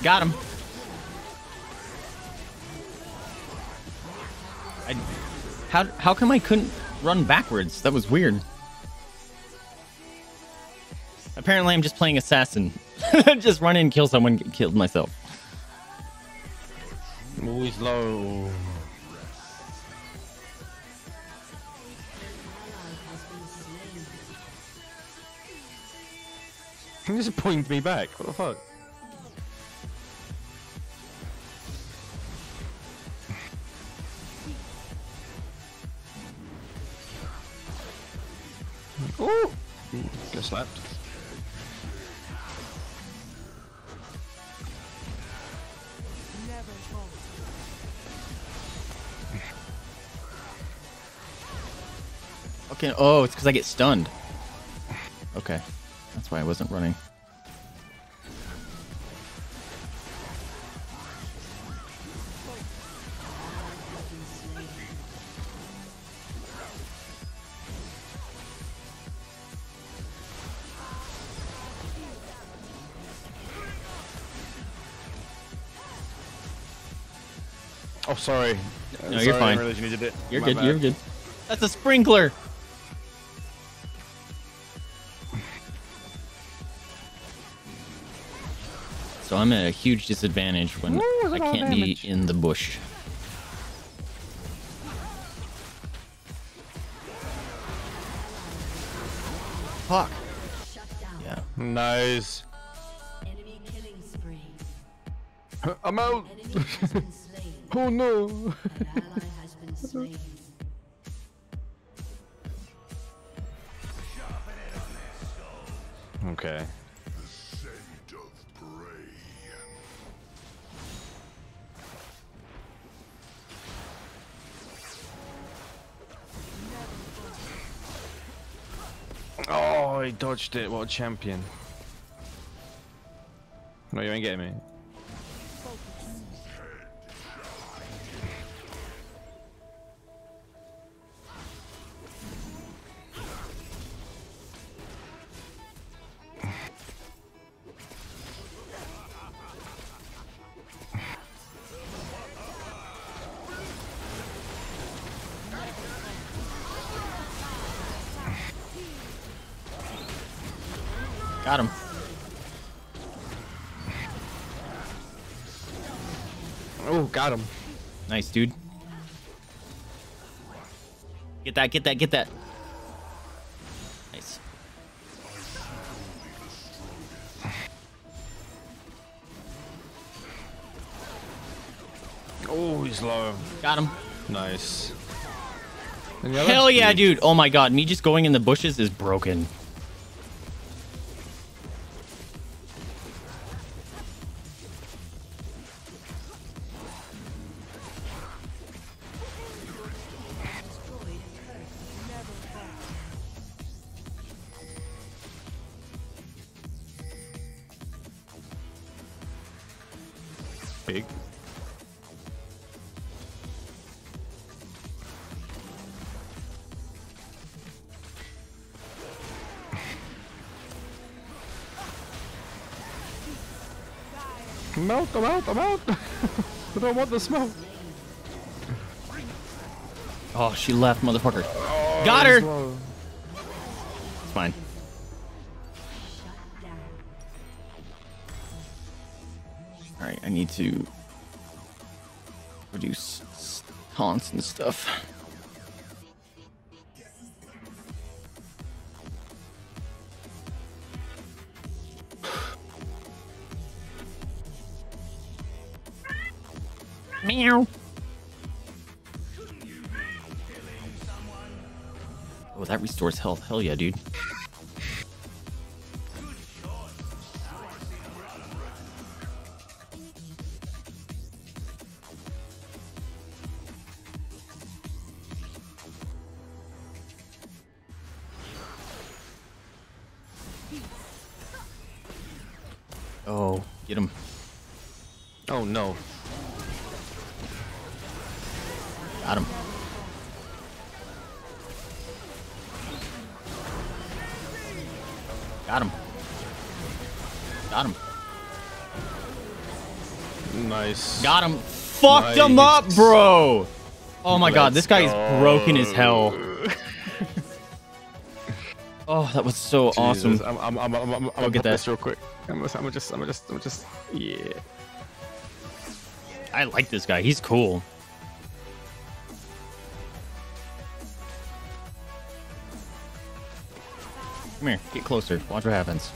Got him. I, how how come I couldn't run backwards? That was weird. Apparently, I'm just playing assassin. just run in, kill someone, get killed myself. Always low. He just pointed me back. What the fuck? Okay. Oh, it's because I get stunned. Okay, that's why I wasn't running. Oh, sorry. No, you're Sorry, I fine. realized you needed it. You're My good. bad. You're good. That's a sprinkler. I'm at a huge disadvantage when I can't be in the bush. Fuck. Yeah. Nice. Enemy killing spree. I'm out. Enemy has been slain. Oh no. dodged it. What a champion. No, you ain't getting me. Got him. Oh, got him. Nice, dude. Get that, get that, get that. Nice. Oh, he's low. Got him. Nice. Hell yeah, dude. Oh my god, me just going in the bushes is broken. Out, I'm out. I don't want the smoke. Oh, she left, motherfucker. Oh, Got her. Slow. It's fine. All right, I need to reduce taunts and stuff. Health. Hell yeah, dude. Fucked him up, bro. Oh my god, this Let's guy is broken as hell. Oh, that was so awesome. I'm, I'm, I'm, I'm, I'm, gonna get pop this that. real quick. I'm gonna, I'm gonna just, I'm gonna just, I'm gonna just, yeah. I like this guy. He's cool. Come here. Get closer. Watch what happens.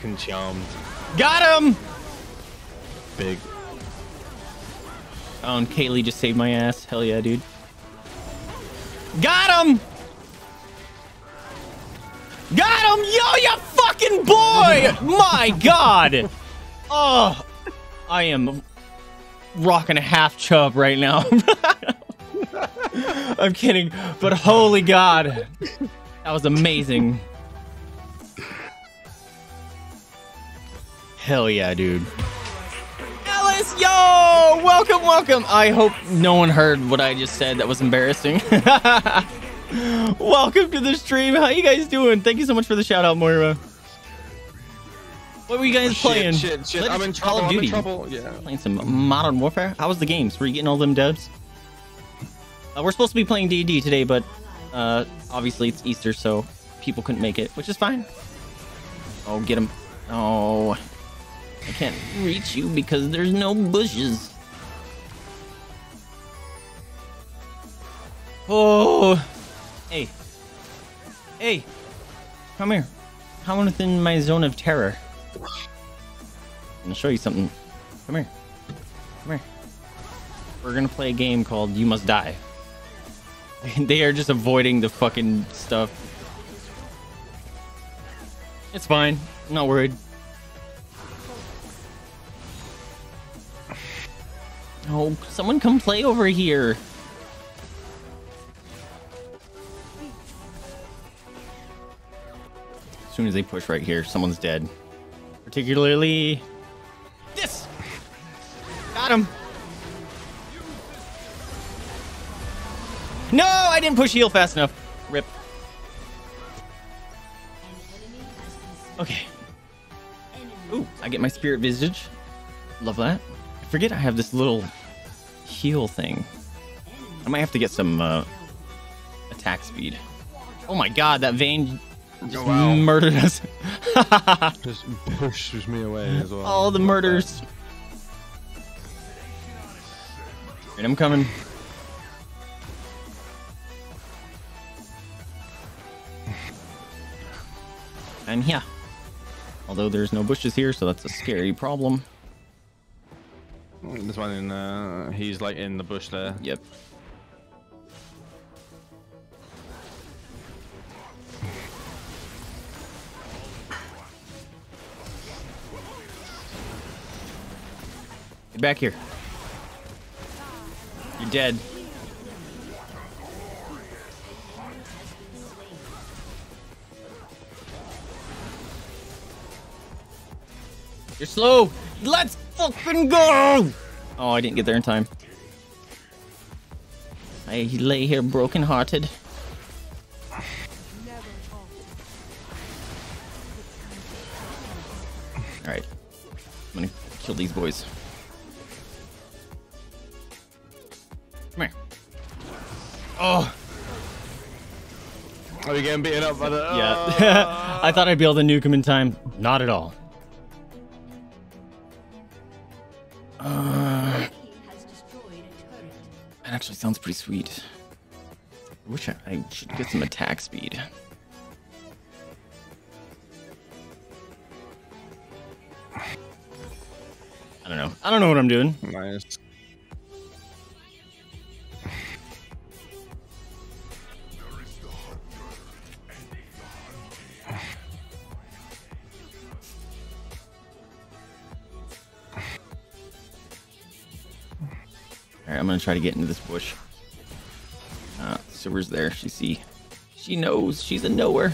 Fucking charmed. Got him! Big. Oh, and Kayle just saved my ass. Hell yeah, dude. Got him! Got him! Yo, you fucking boy! My god! Oh, I am rocking a half chub right now. I'm kidding, but holy god. That was amazing. Hell yeah, dude. Alice, yo! Welcome, welcome. I hope no one heard what I just said. That was embarrassing. welcome to the stream. How you guys doing? Thank you so much for the shout out, Moira. What were you guys playing? Shit, shit, shit. Let I'm us- in Call trouble. of I'm in Duty. trouble. Yeah. Playing some Modern Warfare. How was the games? Were you getting all them dubs? Uh, we're supposed to be playing D&D today, but uh, obviously it's Easter, so people couldn't make it, which is fine. Oh, get him. Oh, I can't reach you because there's no bushes. Oh, hey, hey, come here. Come within my zone of terror. I'm gonna show you something. Come here. Come here. We're gonna play a game called You Must Die. they are just avoiding the fucking stuff. It's fine. I'm not worried. Oh, someone come play over here. As soon as they push right here, someone's dead. Particularly this. Got him. No, I didn't push heal fast enough. Rip. Okay. Ooh, I get my spirit visage. Love that. I forget I have this little heal thing. I might have to get some uh, attack speed. Oh my god, that Vayne just Oh, wow. murdered us. Just pushes me away as well. All the murders. And I'm coming. I'm here. Although there's no bushes here, so that's a scary problem. This one in, uh, he's like in the bush there. Yep. Back here. You're dead. You're slow. Let's fucking go! Oh, I didn't get there in time. I lay here broken-hearted. All right, I'm gonna kill these boys. Come here. Oh, Are you getting beaten up by the? yeah. I thought I'd be able to nuke him in time. Not at all. Actually sounds pretty sweet. I wish I, I should get some attack speed. I don't know. I don't know what I'm doing. Nice. Gonna try to get into this bush. Uh, Silver's there. She see. She knows. She's a knower.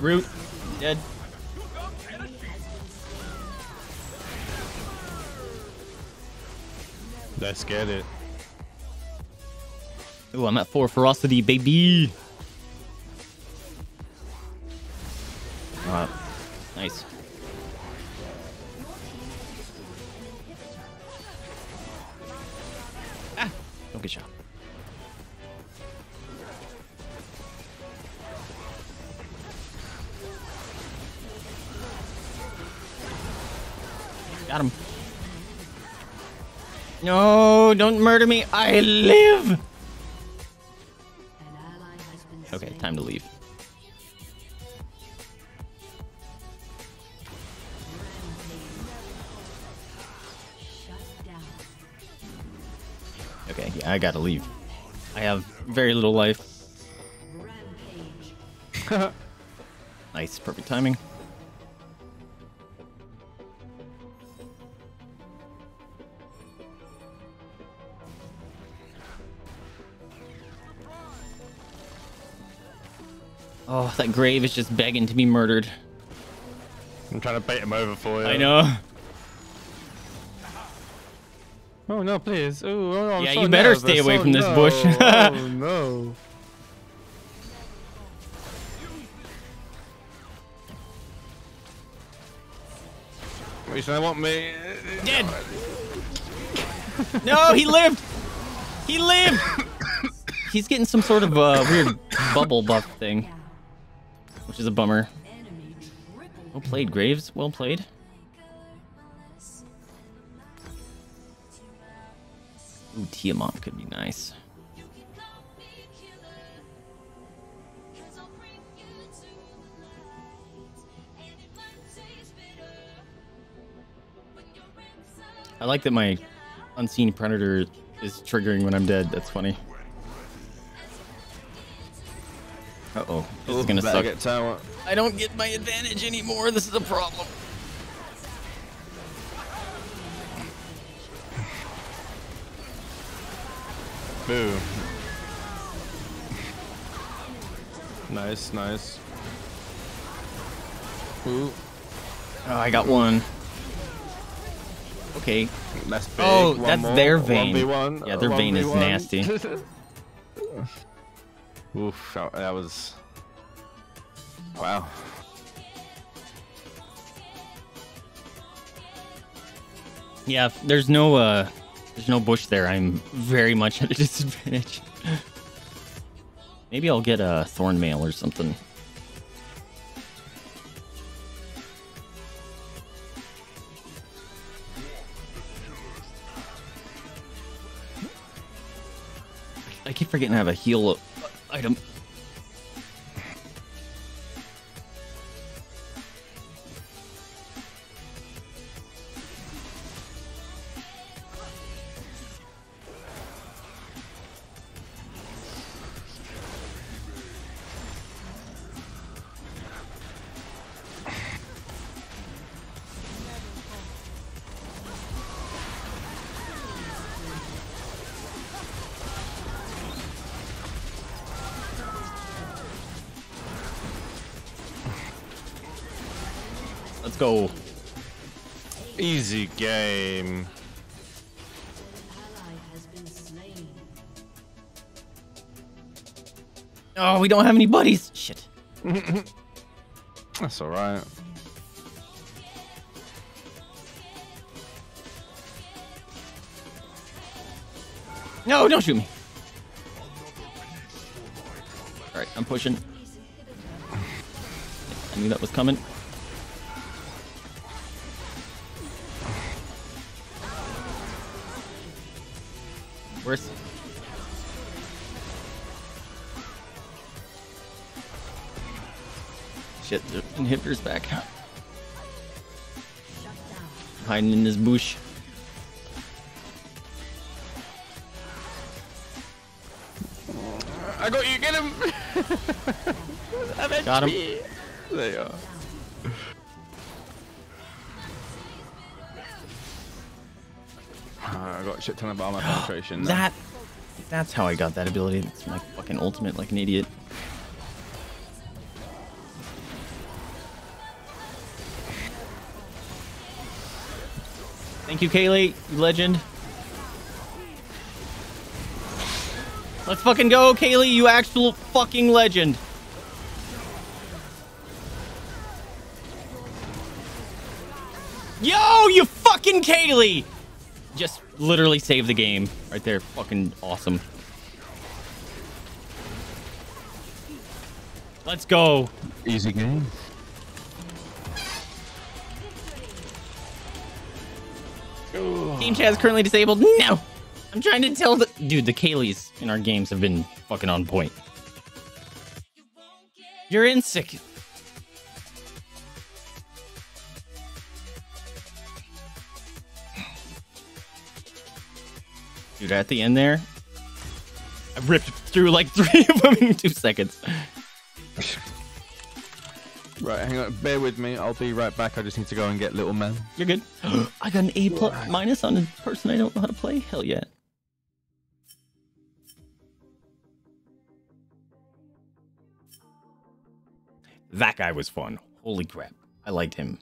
Root dead. Let's get it. Ooh, I'm at four ferocity, baby. Nice. Ah, don't get shot. Got him. No, don't murder me. I live. I gotta leave. I have very little life. Nice, perfect timing. Oh, that grave is just begging to be murdered. I'm trying to bait him over for you. I know. Oh no, please. Oh, oh, I'm Yeah, so you better nervous. stay away Oh, from this no. bush. oh no. Wait, so they want me? Dead. No, he lived. He lived. He's getting some sort of uh, weird bubble buff thing, which is a bummer. Well played, Graves. Well played. Tiamat could be nice. I like that my unseen predator is triggering when I'm dead. That's funny. Uh oh, this is gonna suck. I don't get my advantage anymore. This is a problem. Boo. Nice, nice. Ooh, Oh, I got one. Okay. that's big. Oh, One that's more. their Vayne. 1v1. Yeah, their Vayne is 1v1. nasty. Oof, that was. Wow. Yeah, there's no uh there's no bush there. I'm very much at a disadvantage. Maybe I'll get a thorn mail or something. I keep forgetting I have a heal item. We don't have any buddies. Shit. That's all right. No, don't shoot me. All right, I'm pushing. I knew that was coming. Inhibitor's back. Hiding in this bush. I got you. Get him. Got him. There you are. Ah, I got a shit ton of armor penetration. That that's how I got that ability. It's my fucking ultimate like an idiot. Thank you, Kayle, you legend. Let's fucking go, Kayle, you actual fucking legend. Yo, you fucking Kayle! Just literally save the game right there. Fucking awesome. Let's go. Easy game. Chat is currently disabled. No. I'm trying to tell the dude. The Kayles in our games have been fucking on point. You're in sick. Dude, at the end there, I ripped through like three of them in two seconds. Right, hang on. Bear with me. I'll be right back. I just need to go and get little man. You're good. I got an A plus minus on a person I don't know how to play. Hell yeah. That guy was fun. Holy crap. I liked him.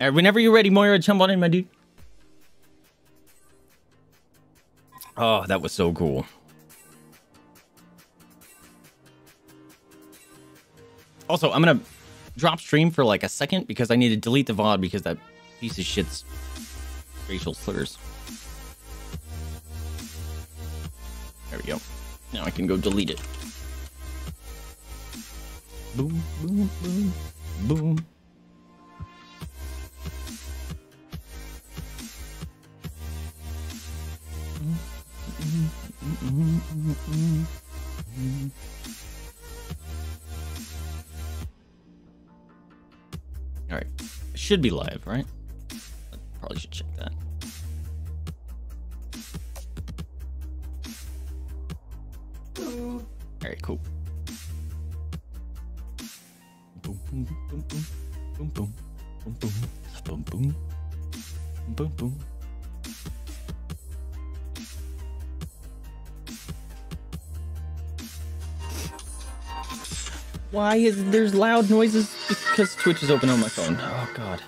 Alright, whenever you're ready, Moira, jump on in, my dude. Oh, that was so cool. Also, I'm gonna drop stream for like a second because I need to delete the VOD because that piece of shit's facial slurs. There we go. Now I can go delete it. Boom, boom, boom, boom. All right, should be live, right? Probably should check that. All right, cool. Boom, boom, boom, boom, boom, boom, boom, boom, boom, boom, boom, Why is there's loud noises? Because Twitch is open on my phone. Oh god.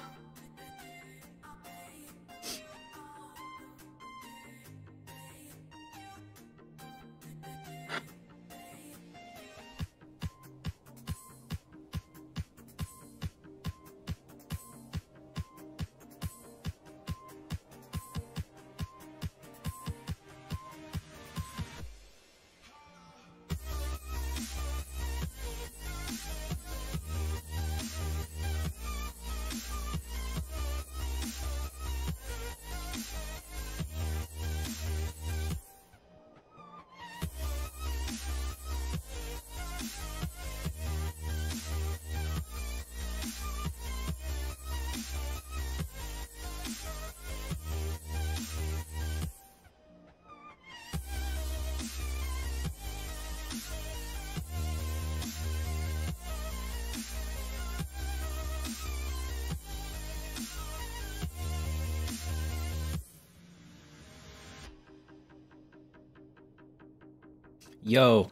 Yo.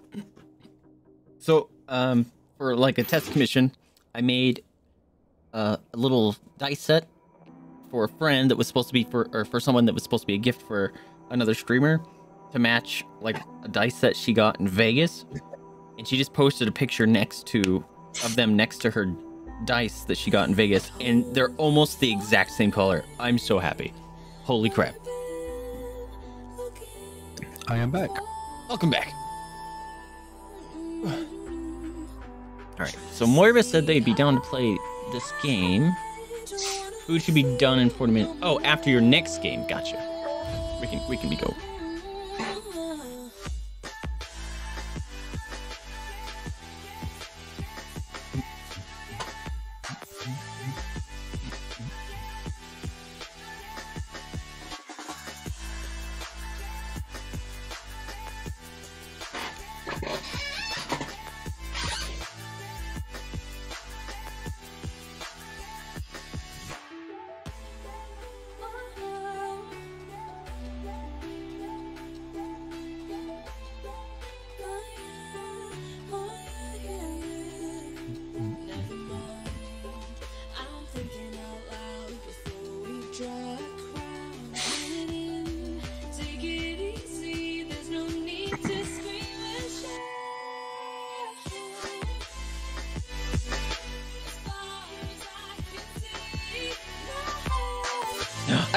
So, um, for like a test commission, I made uh, a little dice set for a friend that was supposed to be for or for someone that was supposed to be a gift for another streamer to match like a dice set she got in Vegas. And she just posted a picture next to of them next to her dice that she got in Vegas and they're almost the exact same color. I'm so happy. Holy crap. I am back. Welcome back. All right. So Moira said they'd be down to play this game. Food should be done in 40 minutes. Oh, after your next game. Gotcha. We can we can be go.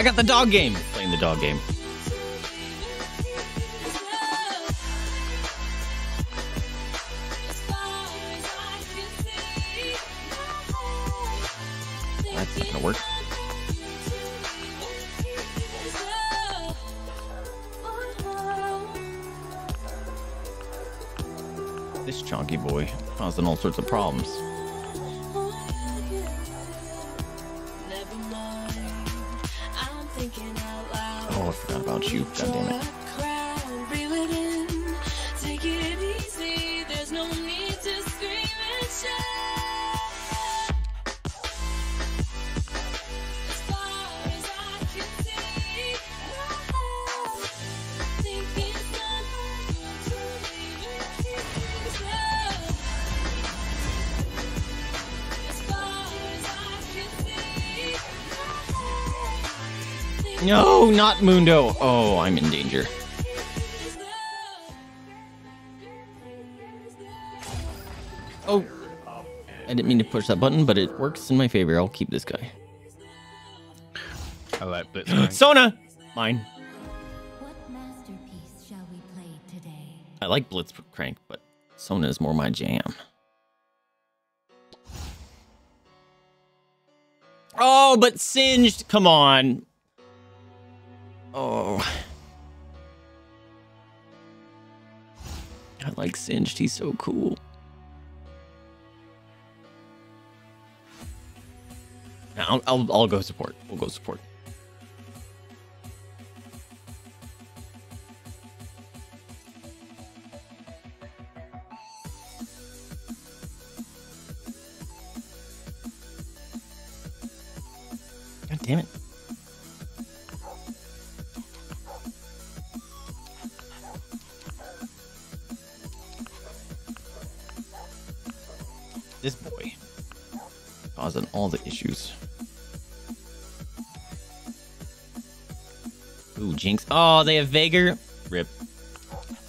I got the dog game. Playing the dog game. That's not gonna work. This chunky boy causing all sorts of problems. Mundo. Oh, I'm in danger. Oh, I didn't mean to push that button, but it works in my favor. I'll keep this guy. I like Blitzcrank. Sona, mine. What masterpiece shall we play today? I like Blitzcrank, but Sona is more my jam. Oh, but Singed. Come on. Like Singed. He's so cool. I'll, I'll, I'll go support. We'll go support. Causing all the issues. Ooh, Jinx. Oh, they have Veigar. Rip.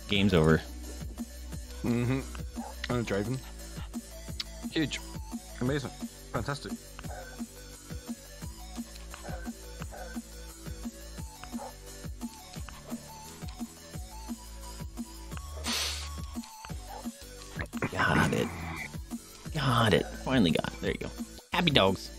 Game's over. Mm-hmm. And a Draven. Huge. Amazing. Fantastic. Dogs.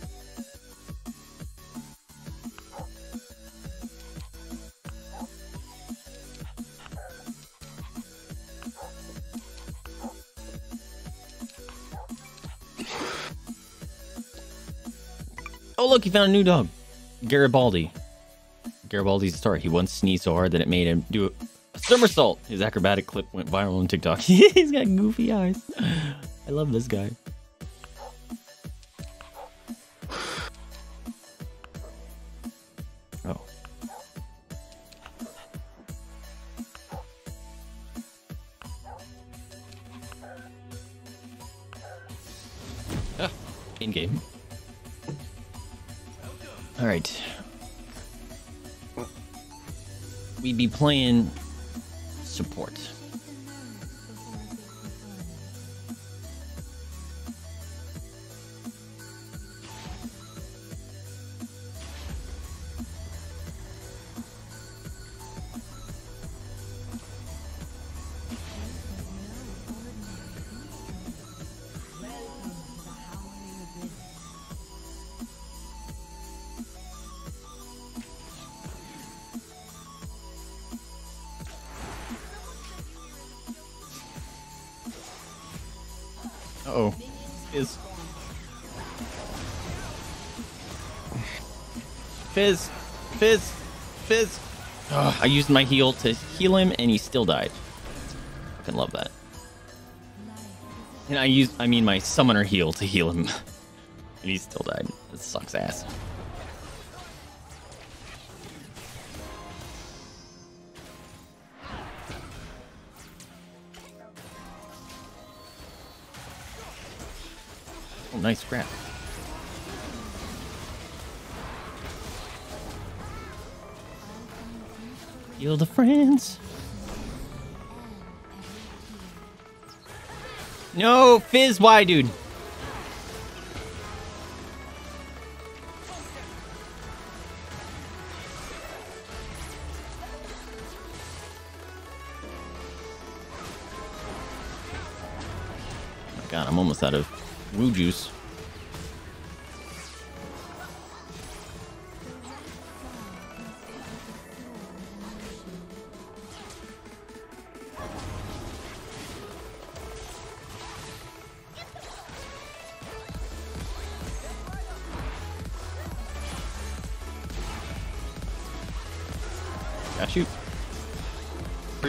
Oh, look, he found a new dog. Garibaldi. Garibaldi's a star. He once sneezed so hard that it made him do a somersault. His acrobatic clip went viral on TikTok. He's got goofy eyes. I love this guy. Playing Fizz. Fizz. Ugh, I used my heal to heal him and he still died. Fucking love that. And I used, I mean my summoner heal to heal him. and he still died. This sucks ass. Oh, nice scrap. Heal the friends. No, Fizz, why, dude? Oh god, I'm almost out of woo juice.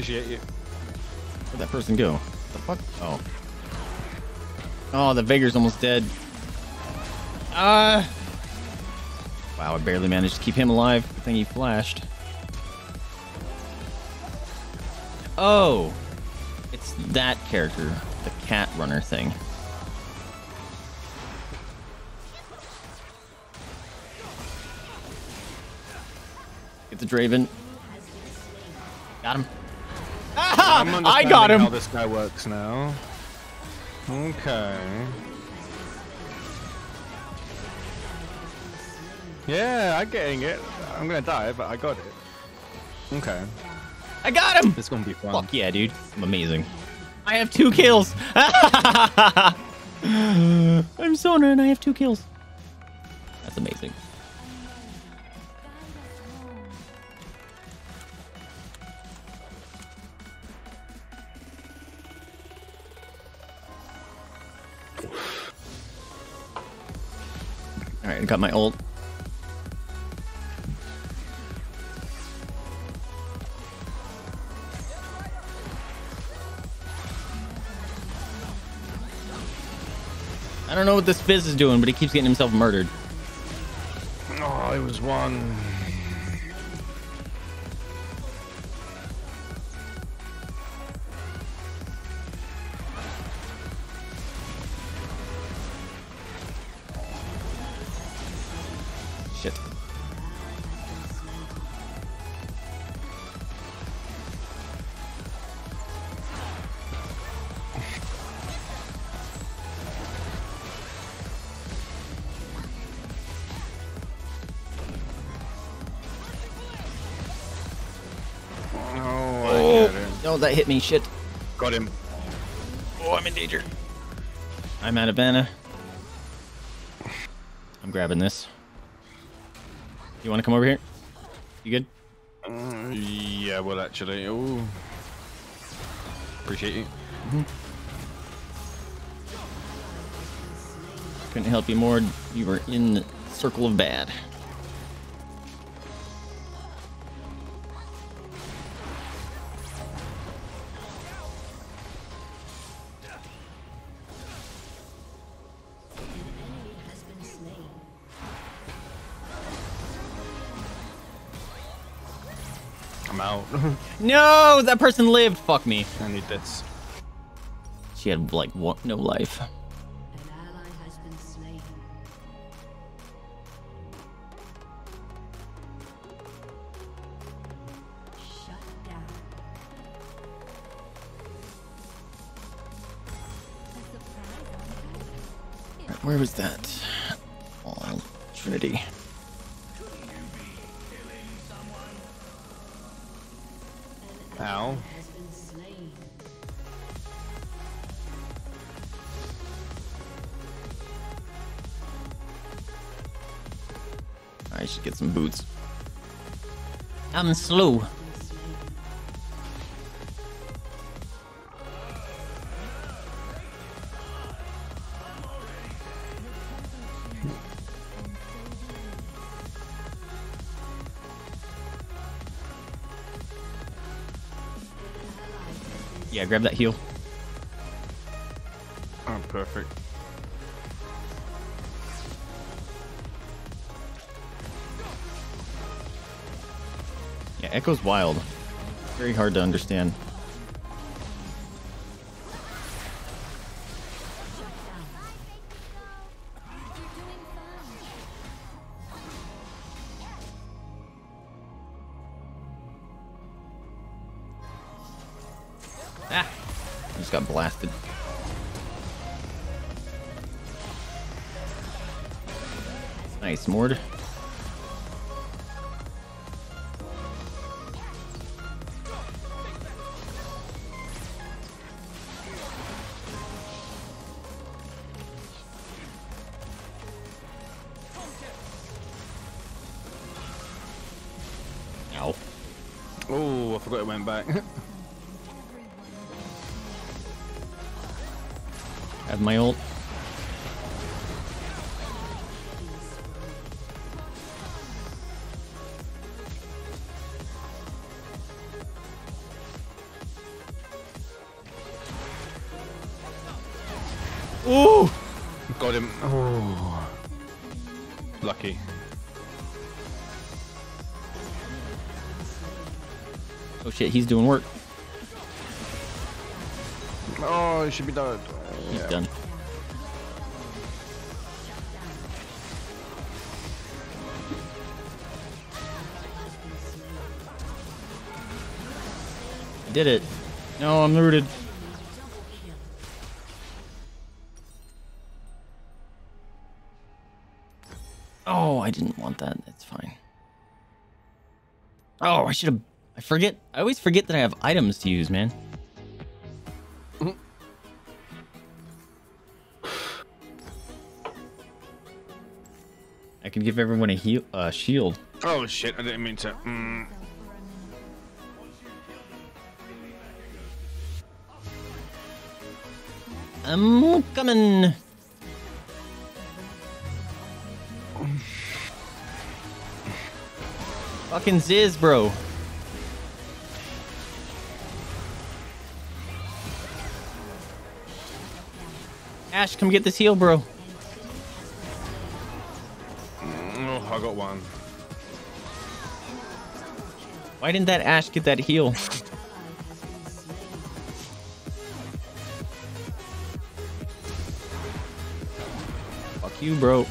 Appreciate you. Where'd that person go? The fuck? Oh. Oh, the Veigar's almost dead. Uh. Wow, I barely managed to keep him alive. Good thing he flashed. Oh. It's that character. The cat runner thing. Get the Draven. I got him. How this guy works now. Okay. Yeah, I'm getting it. I'm gonna die, but I got it. Okay. I got him. This is gonna be fun. Fuck yeah, dude. I'm amazing. I have two kills. I'm Sona and I have two kills. Got my ult. I don't know what this Fizz is doing, but he keeps getting himself murdered. Oh, it was one. Shit. Oh, I Oh, no, that hit me. Shit. Got him. Oh, I'm in danger. I'm out of mana. I'm grabbing this. You want to come over here? You good? Uh, yeah, well, actually. Ooh. Appreciate you. Couldn't help you more. You were in the circle of bad. no, that person lived. Fuck me. I need this. She had like what? no life. Where was that? Oh, Trinity. Get some boots. I'm slow. Yeah, grab that heal. Oh, perfect. Echo's wild. Very hard to understand. He's doing work. Oh, he should be done. He's done. I did it. No, I'm rooted. Oh, I didn't want that. It's fine. Oh, I should have. I forget. I always forget that I have items to use, man. I can give everyone a heal, uh, shield. Oh shit! I didn't mean to. Mm. I'm coming. Fucking Ziz, bro. Ash, come get this heal, bro. Oh, I got one. Why didn't that Ash get that heal? Fuck you, bro.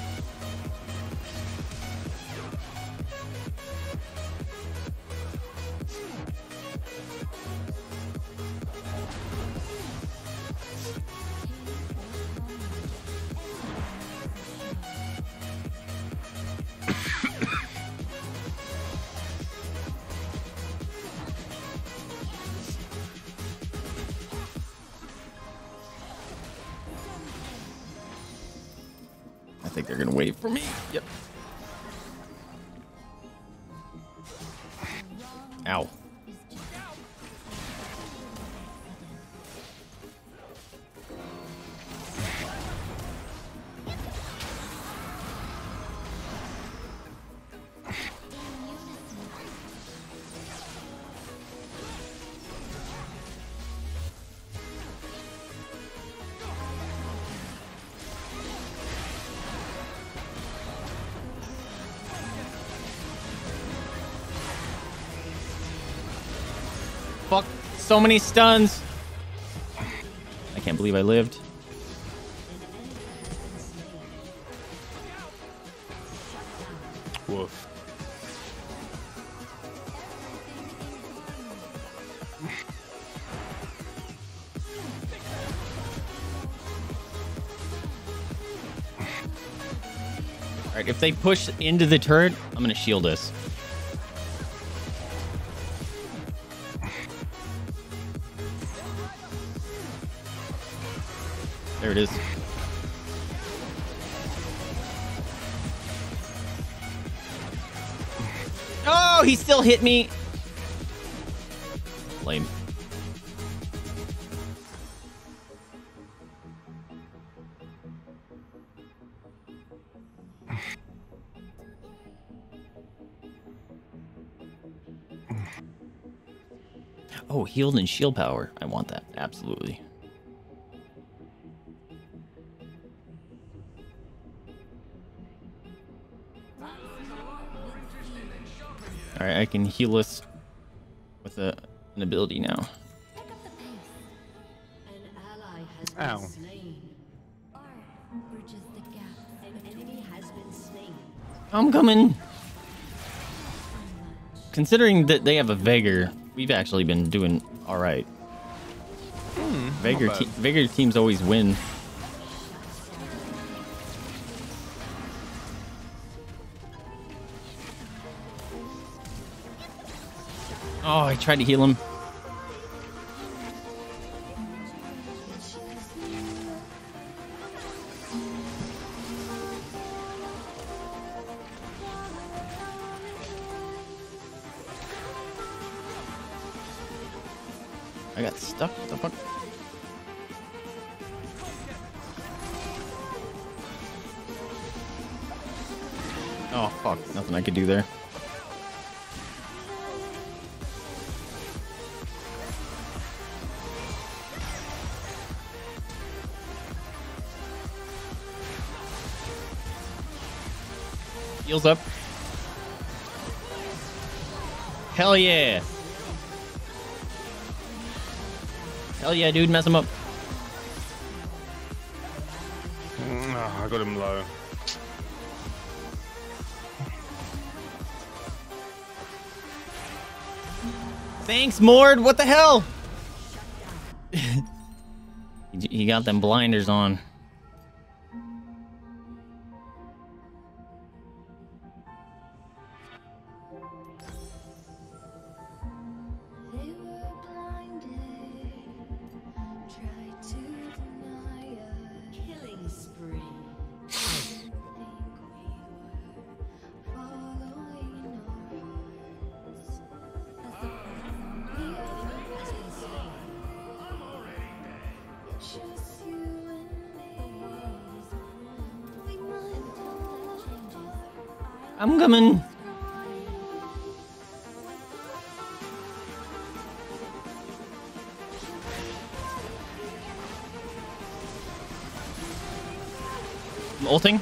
So many stuns. I can't believe I lived. Woof. All right, if they push into the turret, I'm gonna shield us. It is. Oh, he still hit me. Lame. Oh, healed and shield power. I want that. Absolutely. All right, I can heal us with a, an ability now. Pick up the pace. An ally has been Ow. slain. Art bridges the gap. An enemy has been slain. I'm coming. Considering that they have a Veigar, we've actually been doing all right. Hmm, Veigar, bad. te- Veigar teams always win. I tried to heal him. I got stuck. What the fuck? Oh fuck! Nothing I could do there. Yeah, dude, mess him up. Ah, I got him low. Thanks, Mord. What the hell? he he got them blinders on. I'm ulting.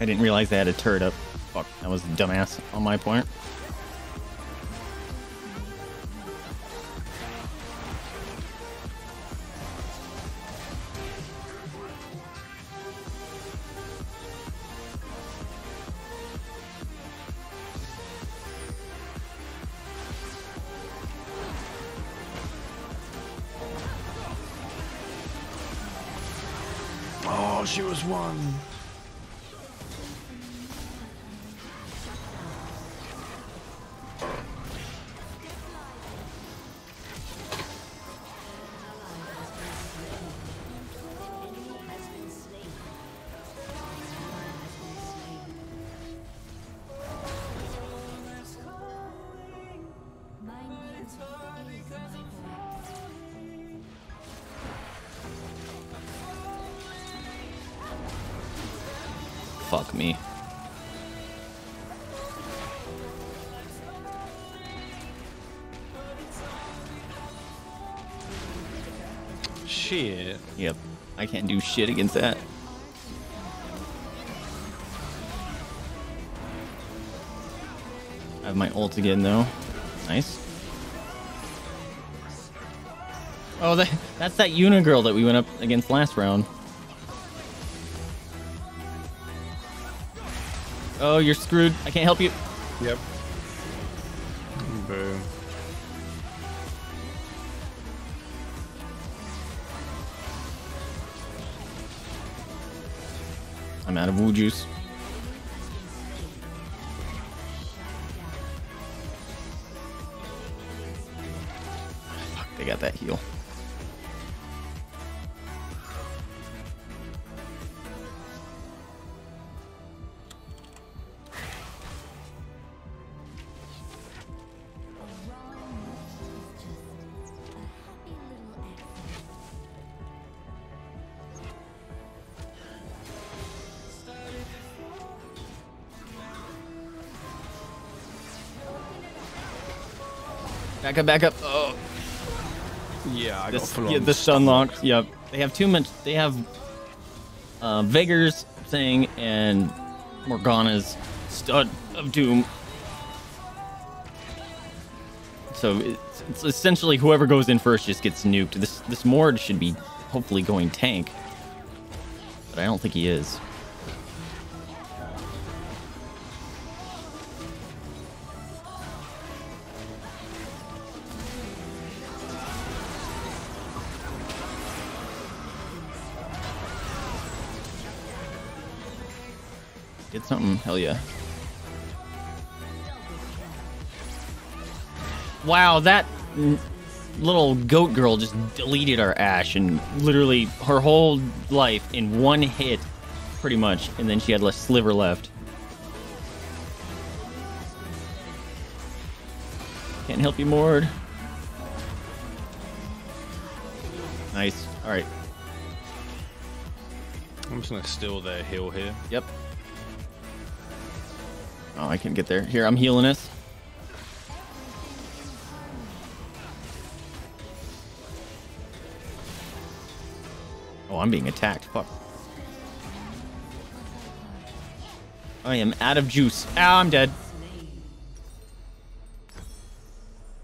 I didn't realize they had a turret up. Fuck, that was dumbass on my point. One. Do shit against that. I have my ult again though. Nice. Oh, that, that's that Una girl that we went up against last round. Oh, you're screwed. I can't help you. Yep. Out of woo juice. Back up, back up. Oh, Yeah, I this, full yeah, on the stuck stun on lock. Yep. They have too much. They have uh, Veigar's thing and Morgana's stud of doom. So it's, it's essentially whoever goes in first just gets nuked. This this Mord should be hopefully going tank, but I don't think he is. Hell yeah. Wow, that little goat girl just deleted our Ash and literally her whole life in one hit, pretty much. And then she had a sliver left. Can't help you, Mord. Nice. All right. I'm just gonna steal their heal here. Yep. Oh, I can get there. Here, I'm healing us. Oh, I'm being attacked. Fuck. I am out of juice. Ow, I'm dead.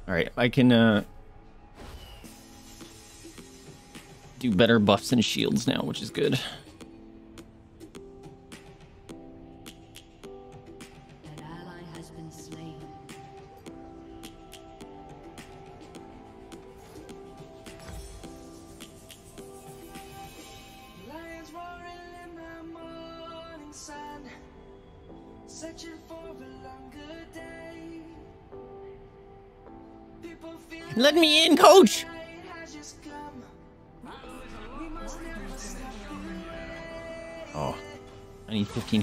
Alright, I can, uh... Do better buffs and shields now, which is good.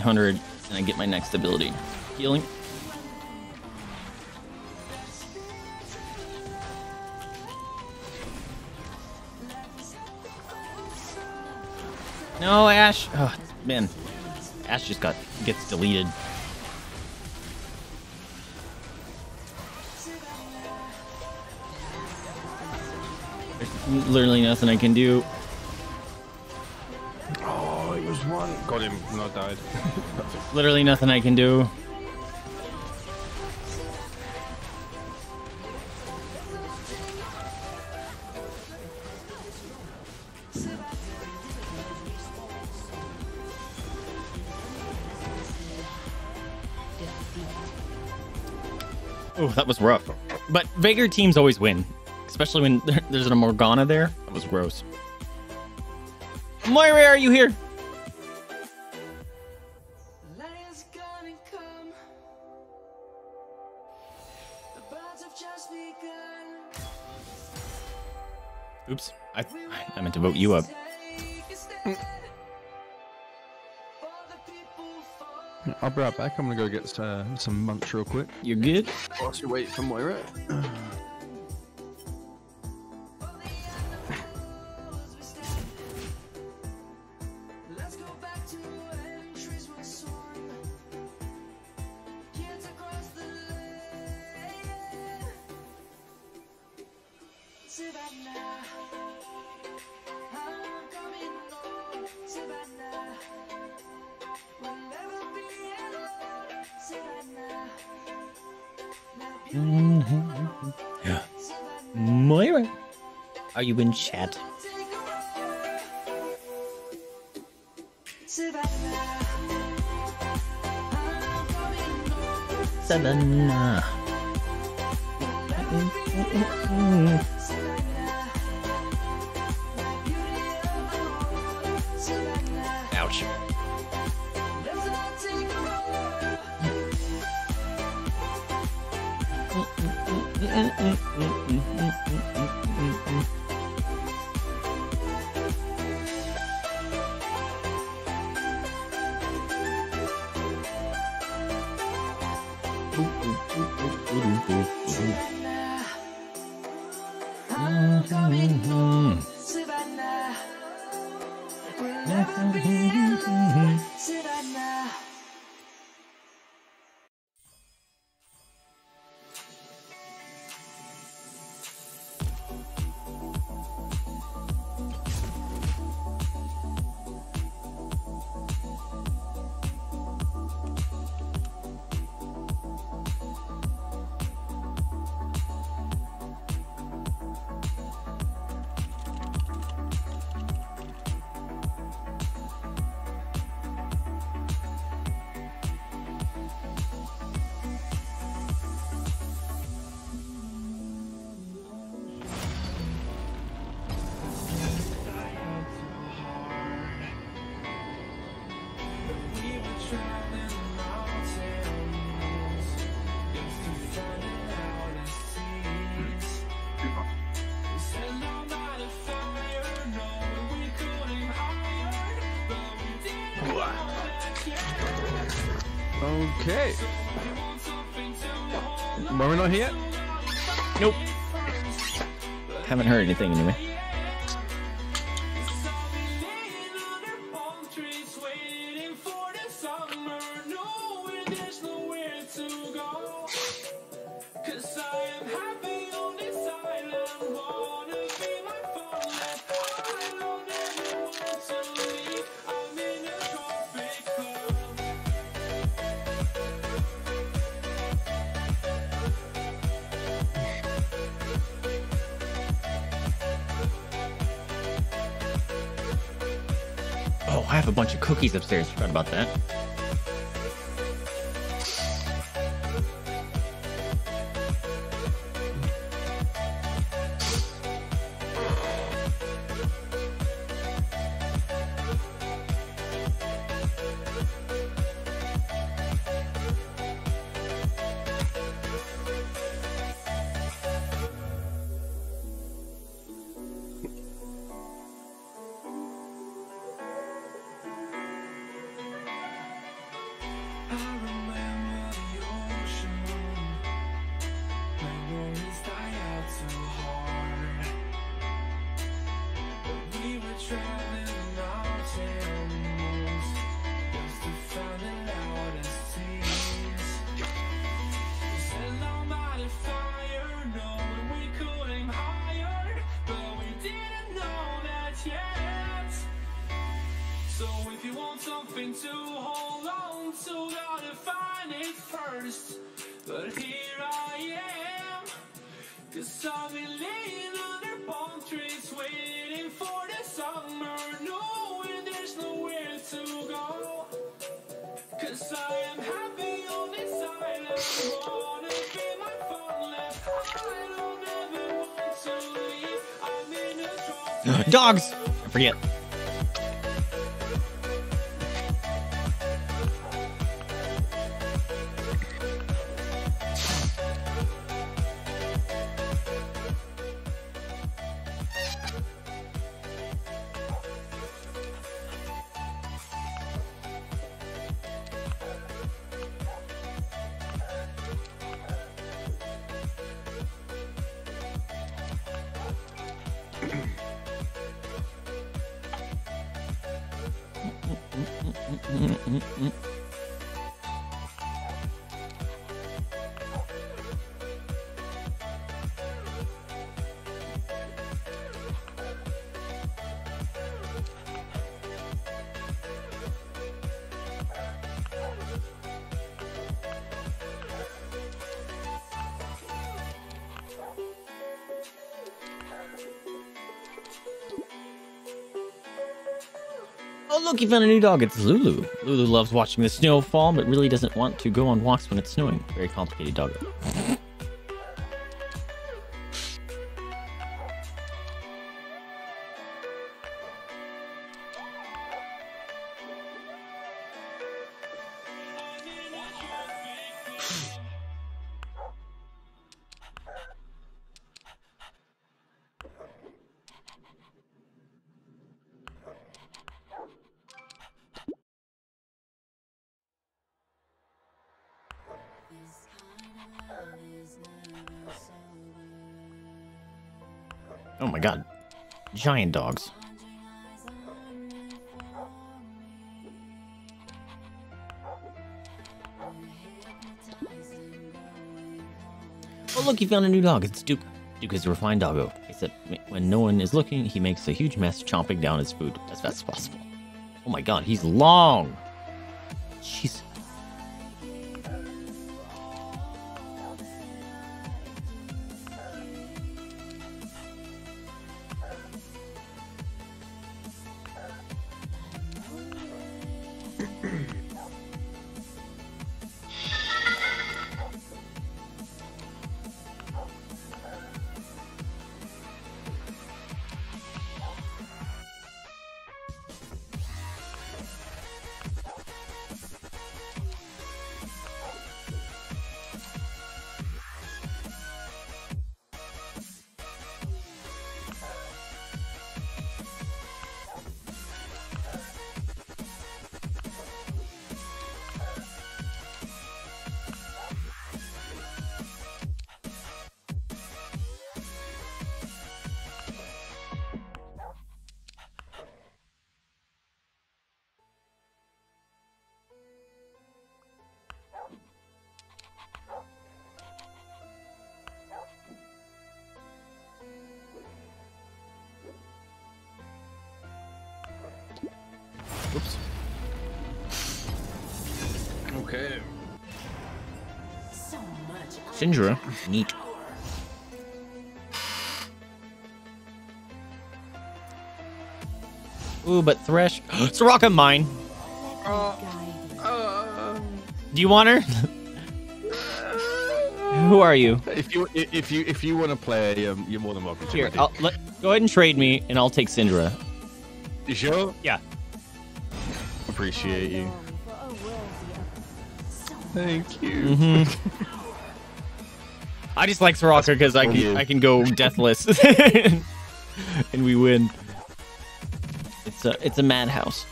1500 and I get my next ability. Healing. No, Ash. Oh, man. Ash just got gets deleted. There's literally nothing I can do. Got him. Not died. Literally nothing I can do. Oh, that was rough. But Veigar teams always win, especially when there's a Morgana there. That was gross. Moira, are you here? I, I meant to vote you up. Take a stand. For the people, for I'll be right back. I'm gonna go get uh, some munch real quick. You're good. Whilst you wait for Moira. You in chat? Savannah. Cookies upstairs. Forgot about that. But here I am, cause I've been laying under palm trees, waiting for the summer, knowing there's nowhere to go. Cause I am happy on this island, wanna be my fun left. I don't ever want to leave, I'm in a. Dogs! I forget. You found a new dog. It's Lulu. Lulu loves watching the snow fall, but really doesn't want to go on walks when it's snowing. Very complicated dog. Giant dogs. Oh look, he found a new dog. It's Duke. Duke is a refined doggo. Except when no one is looking, he makes a huge mess chomping down his food as fast as possible. Oh my god, he's long. Jeez. Syndra. Neat. Ooh, but Thresh. Soraka mine. guide. Do you want her? Who are you? If you if you if you want to play, um, you're more than welcome to. Here. I'll, let, go ahead and trade me, and I'll take Syndra. You sure? Yeah. Appreciate you. Long for a worthy of Thank you. Mm-hmm. I just like Soraka because I can. I can go deathless, and we win. It's a it's a madhouse.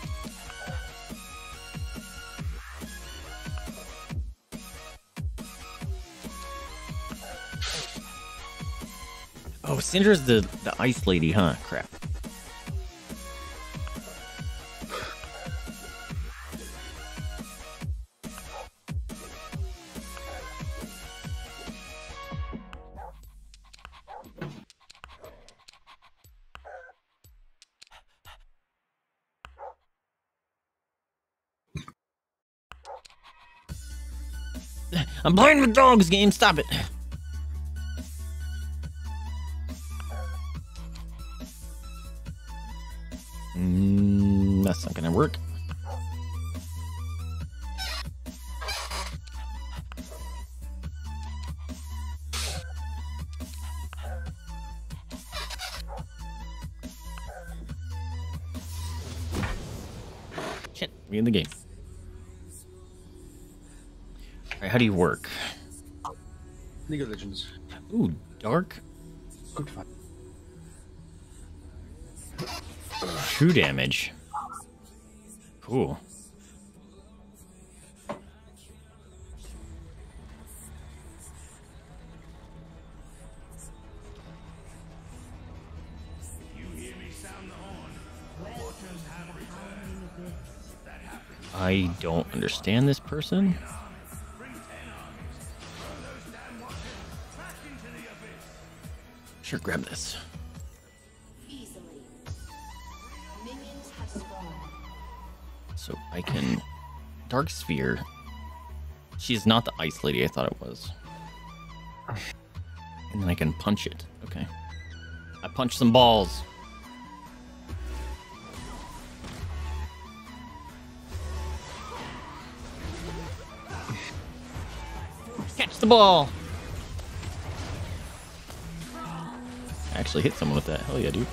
Oh, Syndra's the the ice lady, huh? Crap. I'm playing with dogs game. Stop it. Mm, that's not gonna work. Shit, we in the game. How do you work? League of Legends. Ooh, dark. Good fun. True damage. Cool. I don't understand this person. Sure, grab this. So I can Dark Sphere. She's not the ice lady I thought it was. And then I can punch it. Okay. I punch some balls. Catch the ball. Actually hit someone with that. Hell yeah, dude.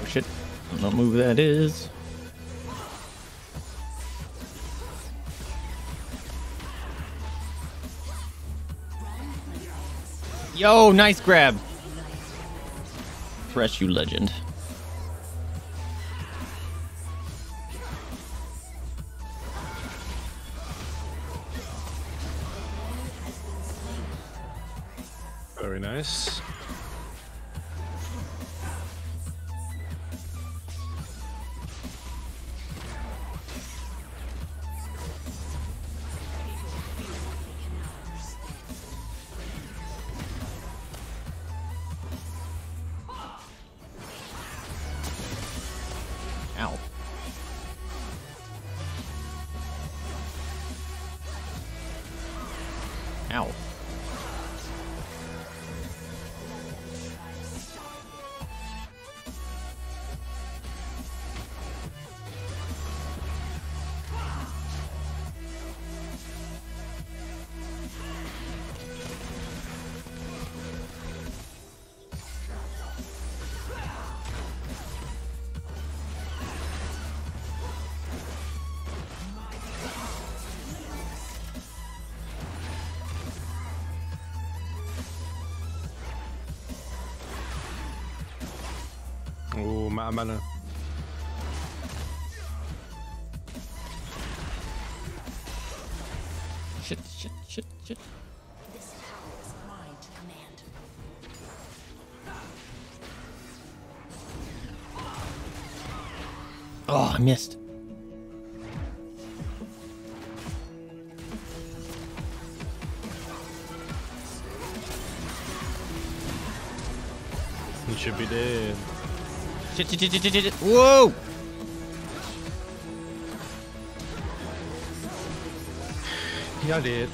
Oh shit. I don't know what move that is. Yo, nice grab. Thresh, you legend. Missed. You should be dead. Shit, shit, shit, shit, shit. Whoa! Yeah, I did.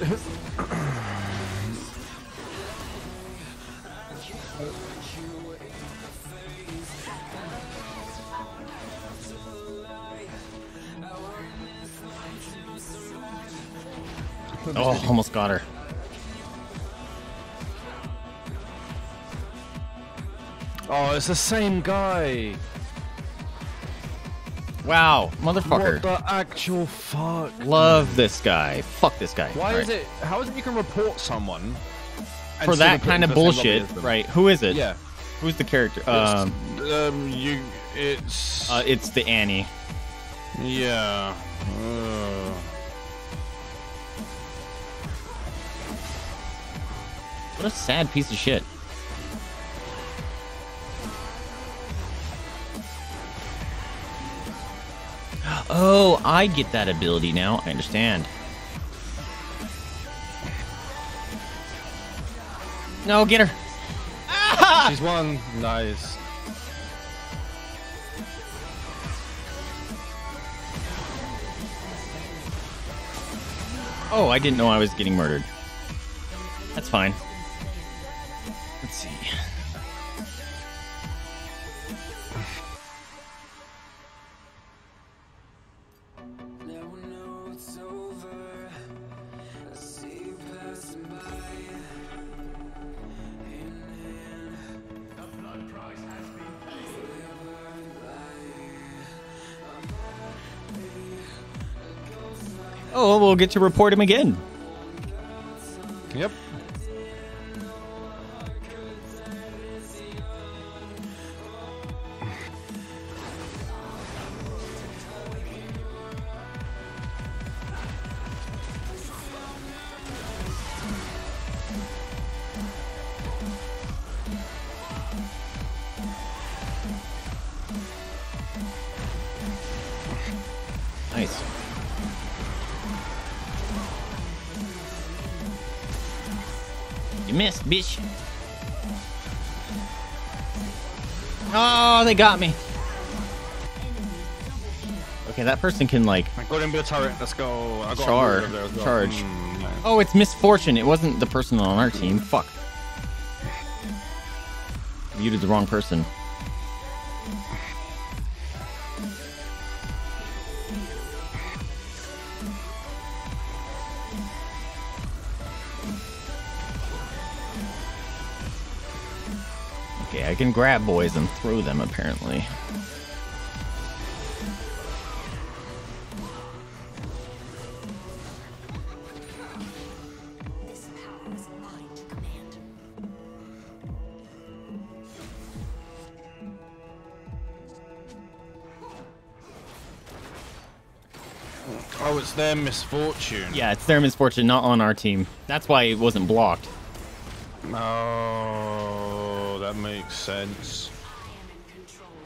Oh, her. oh, it's the same guy. Wow, motherfucker. What the actual fuck? Love this guy. Fuck this guy. Why All is right. it? How is it you can report someone For that kind of into the same lobby bullshit, right? Who is it? Yeah. Who's the character? Um, um, you. It's. uh, it's the Annie. yeah. A sad piece of shit. Oh, I get that ability now. I understand. No, get her. Ah! she's one. Nice. Oh, I didn't know I was getting murdered. That's fine. Get to report him again. Got me. Okay, that person can like I got him with turret. Let's go. I got a Char- bullet there as well. charge. Mm, nice. Oh, it's Miss Fortune. It wasn't the person on our team. Fuck. Muted the wrong person. can grab boys and throw them, apparently. Oh, it's their Miss Fortune. Yeah, it's their Miss Fortune, not on our team. That's why it wasn't blocked. No sense.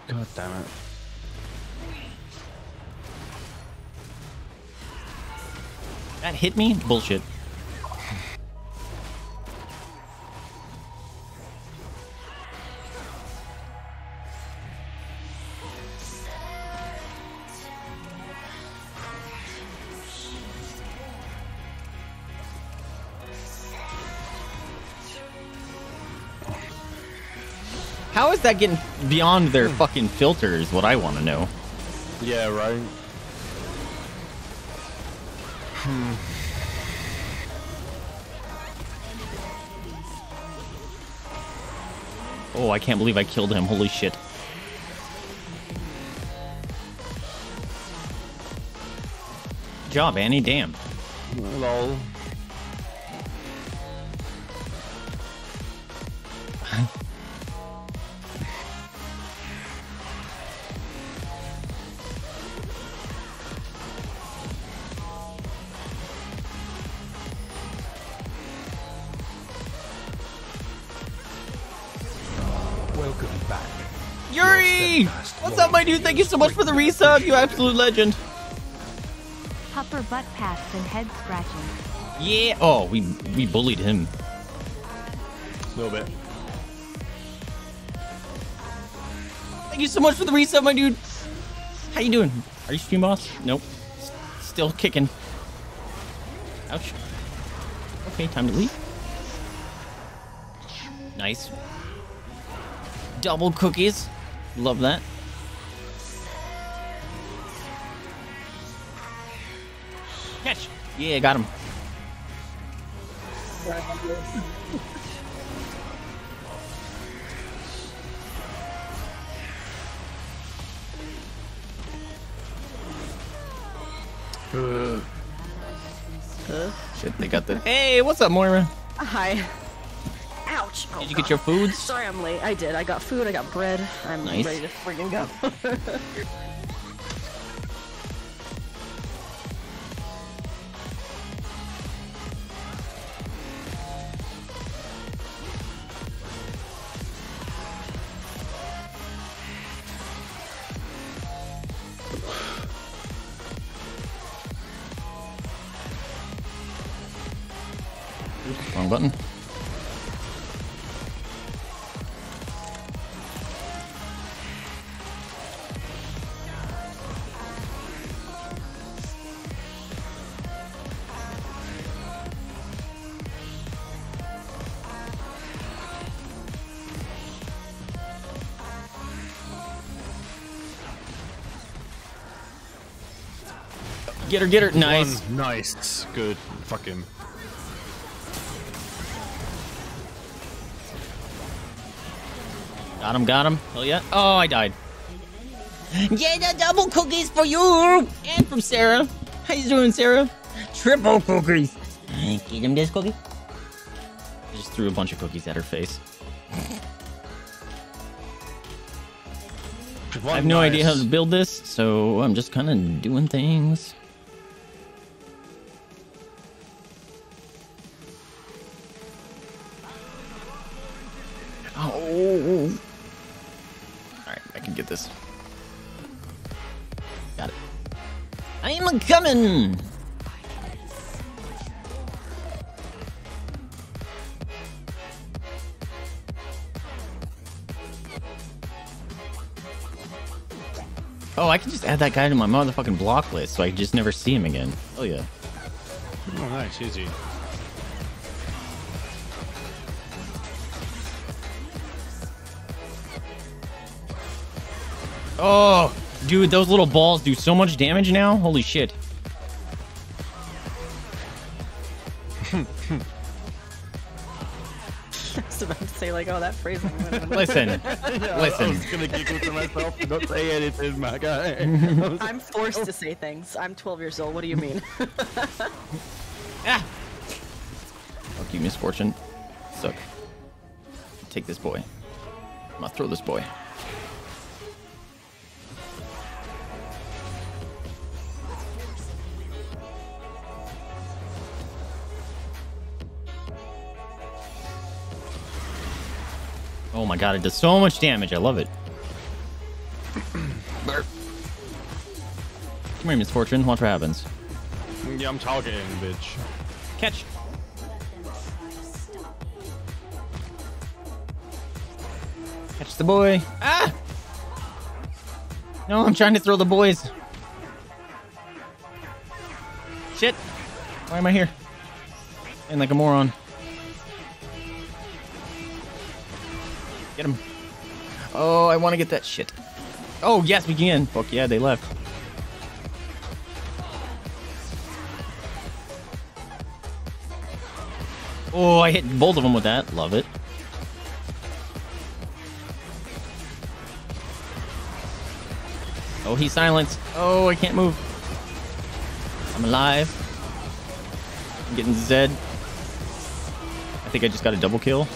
God damn it. That hit me? Bullshit. Is that getting beyond their hmm. fucking filter is what I want to know. Yeah, right. Hmm. Oh, I can't believe I killed him. Holy shit. Good job, Annie. Damn. Lol. What's up, my dude? Thank you so much for the resub, you absolute legend. Upper butt pats and head scratching. Yeah. Oh, we we bullied him. A little bit. Thank you so much for the resub, my dude. How you doing? Are you stream boss? Nope. S- Still kicking. Ouch. Okay, time to leave. Nice. Double cookies. Love that. Yeah, got him. Shit, they got the. Hey, what's up, Moira? Hi. Ouch. Oh, Did you get your foods? Sorry I'm late. I did. I got food, I got bread. I'm Nice. ready to freaking go. Wrong button. Get her, get her. Nice. One. Nice. Good. Fuck him. Got him, got him. Hell yeah. Oh, I died. Yeah, the double cookies for you and from Sarah. How you doing, Sarah? Triple cookies. Get him this cookie. I just threw a bunch of cookies at her face. I have no idea how to build this, so I'm just kind of doing things. That guy to my motherfucking block list so I just never see him again. Oh yeah. Oh, nice. Easy. Oh, dude, those little balls do so much damage now. Holy shit. Say, like, oh, that phrasing. Listen, I listen. was gonna giggle to myself and not say anything, my guy. I'm forced to say things. I'm 12 years old. What do you mean? Ah. Fuck you, Miss Fortune. Suck. Take this boy. I'm gonna throw this boy. God, it does so much damage. I love it. Come here, Miss Fortune. Watch what happens. Yeah, I'm targeting, bitch. Catch. Catch the boy. Ah! No, I'm trying to throw the boys. Shit. Why am I here? And like a moron. Get him. Oh, I want to get that shit. Oh, yes, we can. Fuck yeah, they left. Oh, I hit both of them with that. Love it. Oh, he's silenced. Oh, I can't move. I'm alive. I'm getting Zed. I think I just got a double kill.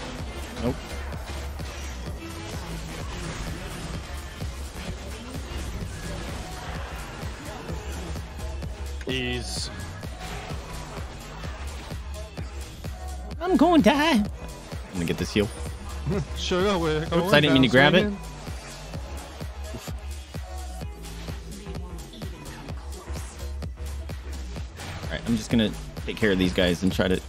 Die. I'm gonna get this heal. sugar. We're going Oops, I didn't mean to grab it. Alright, I'm just gonna take care of these guys and try to...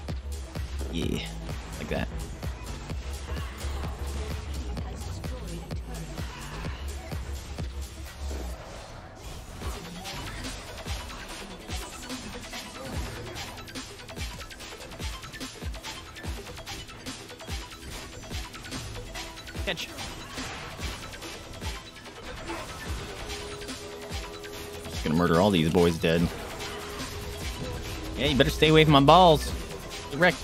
these boys dead. Yeah, you better stay away from my balls. Wrecked.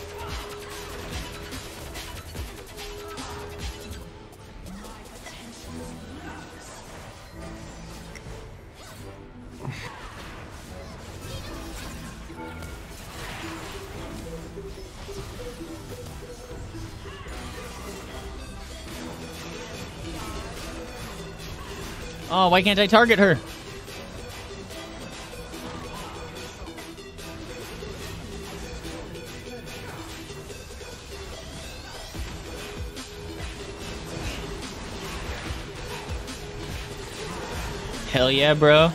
Oh, why can't I target her? Yeah, bro.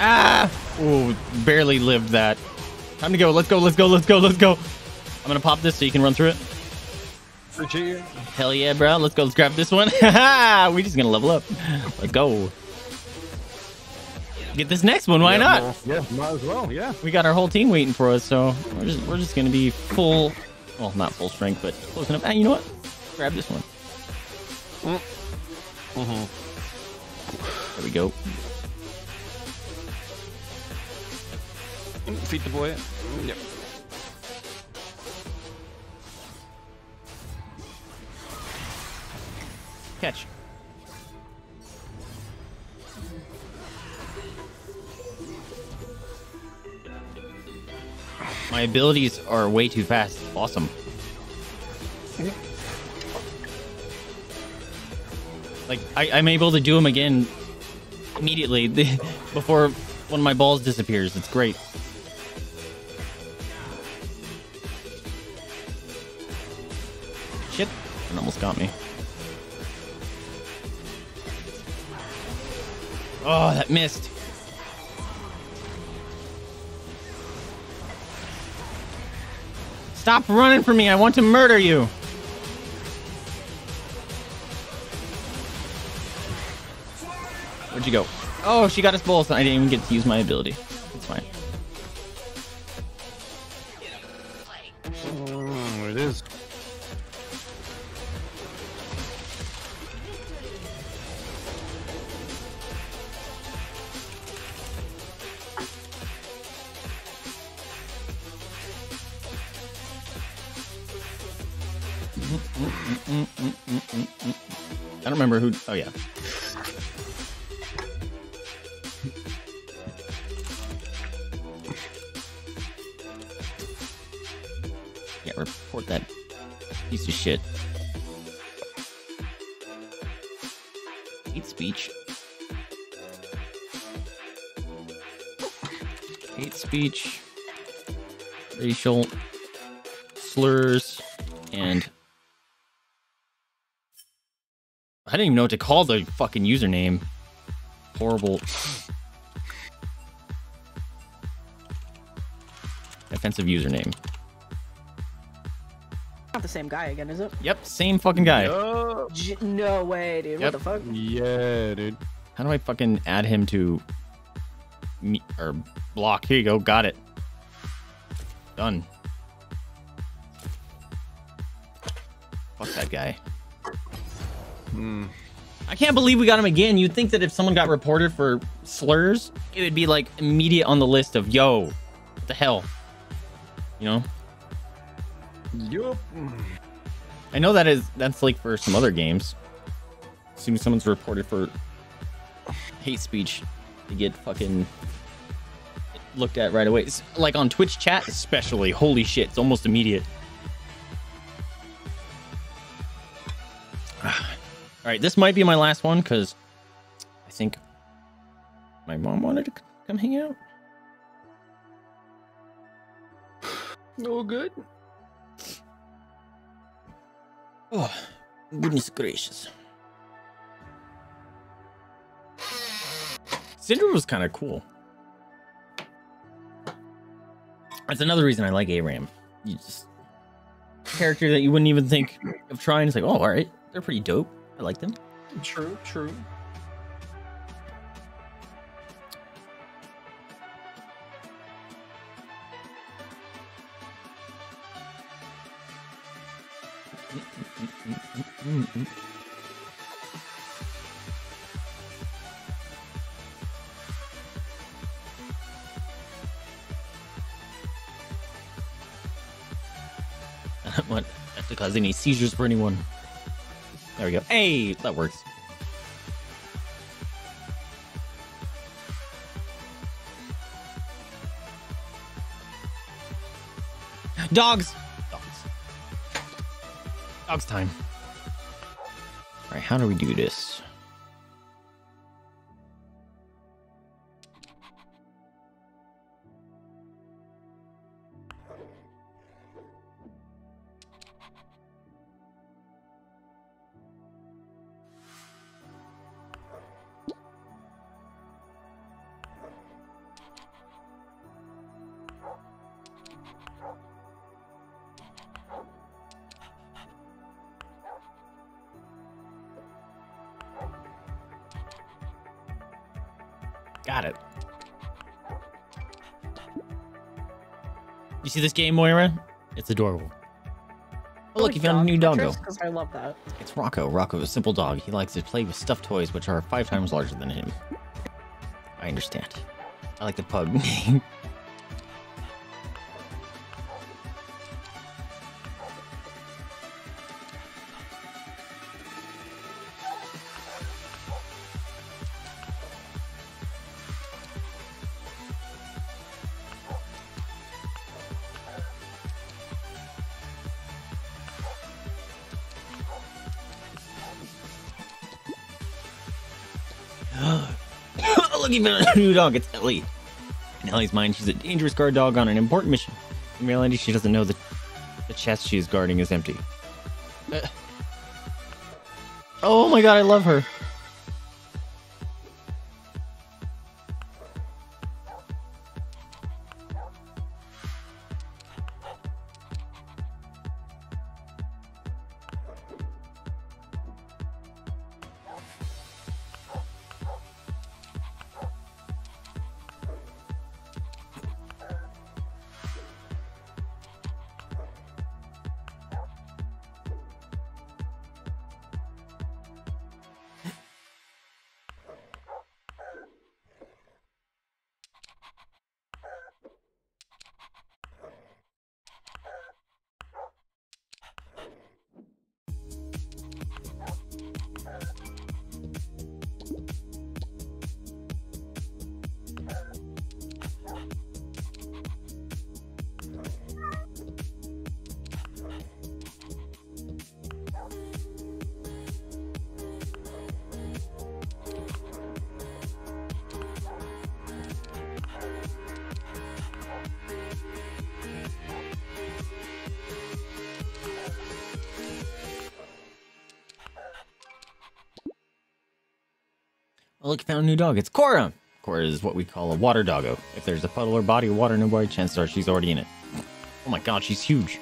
Ah! Ooh, barely lived that. Time to go. Let's go. Let's go. Let's go. Let's go. I'm gonna pop this so you can run through it. Hell yeah, bro. Let's go. Let's grab this one. We're just gonna level up. Let's go. Get this next one. Why Yeah, not? more- Yeah, might as well. Yeah. We got our whole team waiting for us, so we're just, we're just gonna be full. Well, not full strength, but close enough. Ah, you know what? Grab this one. There we go. Feed the boy. Yep. Catch. My abilities are way too fast. Awesome. Like I, I'm able to do them again immediately before one of my balls disappears. It's great. Shit! It almost got me. Oh, that missed. Stop running from me. I want to murder you. Where'd you go? Oh, she got us both. I didn't even get to use my ability. Remember who. Oh, yeah. Yeah, report that piece of shit. Hate speech. hate speech, racial slurs, and I didn't even know what to call the fucking username. Horrible. Offensive username. Not the same guy again, is it? Yep, same fucking guy. J- no way, dude. Yep. What the fuck? Yeah, dude. How do I fucking add him to me or block? Here you go, got it. Done. Fuck that guy. I can't believe we got him again. You'd think that if someone got reported for slurs, it would be like immediate on the list of yo, what the hell? You know? Yup. I know that is that's like for some other games. Assuming someone's reported for hate speech, to get fucking looked at right away. It's like on Twitch chat, especially. Holy shit, it's almost immediate. Ah. All right, this might be my last one because I think my mom wanted to come hang out. All good. Oh, goodness gracious. Syndra was kind of cool. That's another reason I like ARAM. You just character that you wouldn't even think of trying. It's like, oh, all right, they're pretty dope. I like them. True, true. I don't want to cause any seizures for anyone. There we go. Hey, that works. Dogs. Dogs. Dogs time. All right, how do we do this? Got it. You see this game, Moira? It's adorable. Oh, look, you found a new doggo. Because I love that. It's Rocco. Rocco is a simple dog. He likes to play with stuffed toys, which are five times larger than him. I understand. I like the pug. Found a new dog. It's Ellie. In Ellie's mind, she's a dangerous guard dog on an important mission. In reality, she doesn't know that the chest she is guarding is empty. Uh. Oh my god, I love her. New dog. It's Cora. Cora is what we call a water doggo. If there's a puddle or body of water nearby, chances are she's already in it. Oh my god, she's huge.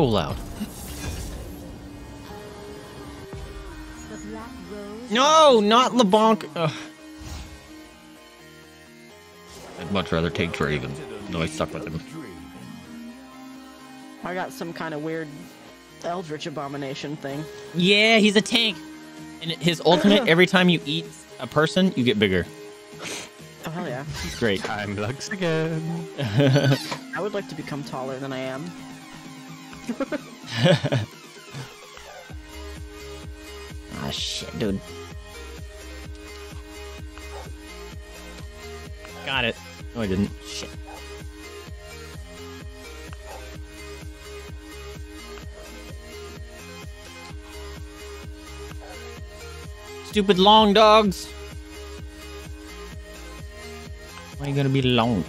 So loud. The black rose. No, not LeBlanc. Ugh. I'd much rather take Draven. No, I stuck with him. I got some kind of weird Eldritch abomination thing. Yeah, he's a tank. And his ultimate, every time you eat a person, you get bigger. Oh hell yeah! Great. Time lugs again. I would like to become taller than I am. Ah, shit, dude. Got it. No, I didn't. Shit. Stupid long dogs. Why are you gonna be long?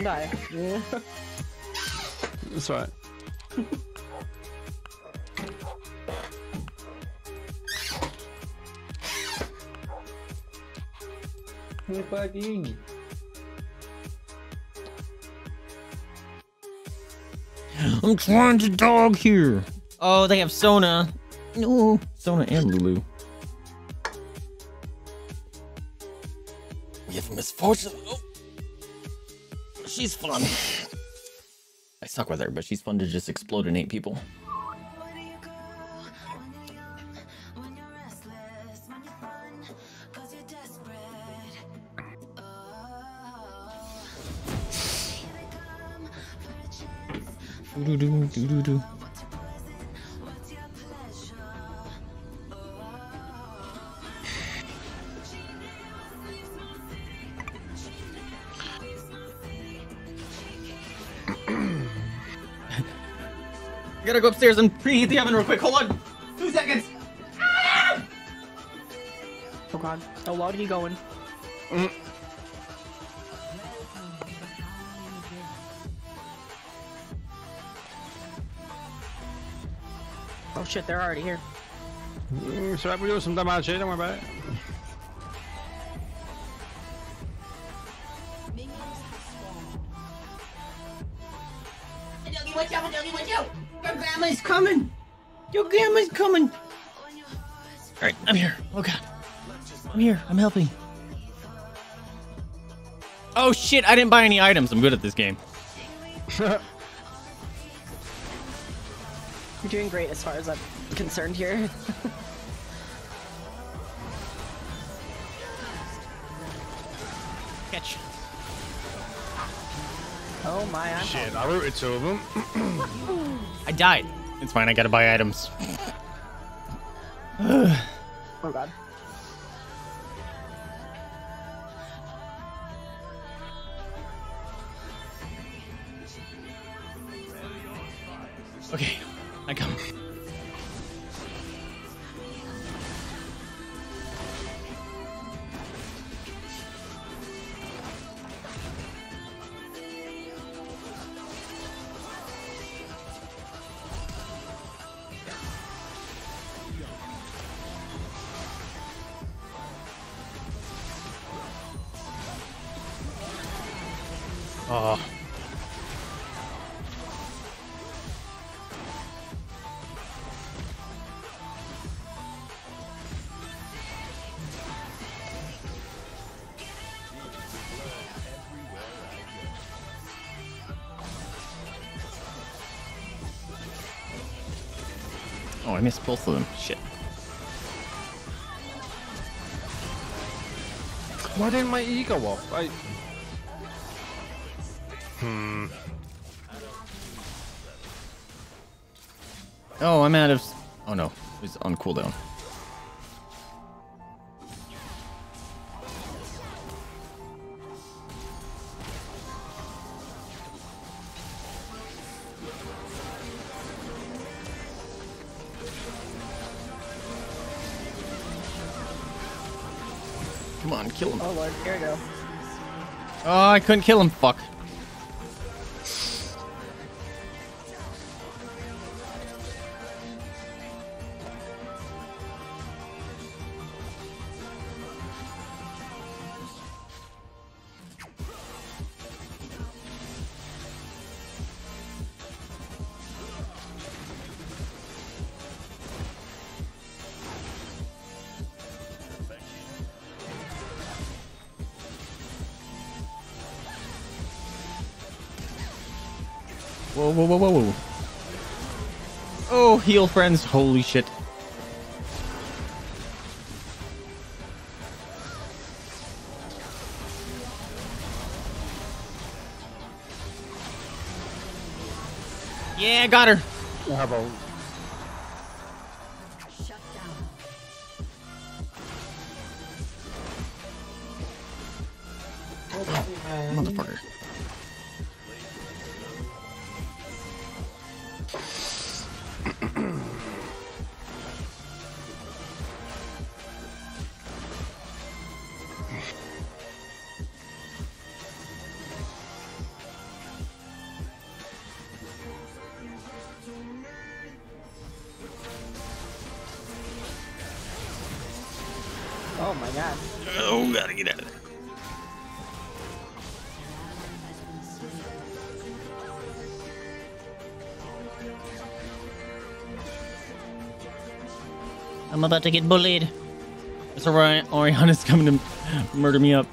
Don't die. Yeah. That's right. I'm trying to dog here. Oh, they have Sona. No, Sona and Lulu. We have Miss Fortune. Oh. She's fun. I suck with her, but she's fun to just explode and hate people. Do you go when you're gotta go upstairs and preheat the oven real quick. Hold on. Two seconds. Oh god. How loud are you going? Oh shit, they're already here. Mm, so we do some damage here, don't worry about it. Coming. Your grandma's coming. All right, I'm here. Oh god. I'm here. I'm helping. Oh shit, I didn't buy any items. I'm good at this game. You're doing great as far as I'm concerned here. Catch. Oh my, I'm Shit, I rooted two of them. I died. It's fine. I gotta buy items. Oh god. Okay, I come. Missed both of them. Shit. Why didn't my E go off? I... Hmm. Oh, I'm out of. Oh no, it was on cooldown. Oh, I couldn't kill him. Fuck. Heal friends. Holy shit. Yeah, got her. How about... Motherfucker. About to get bullied. It's alright. Orianna's coming to murder me up.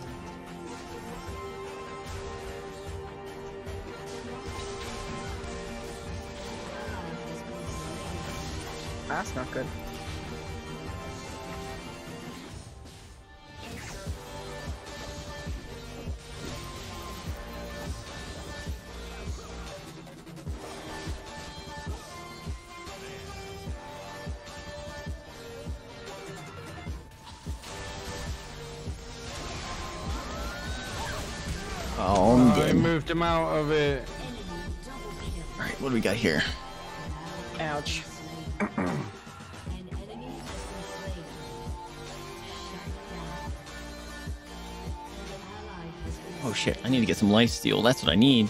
Life steal. That's what I need.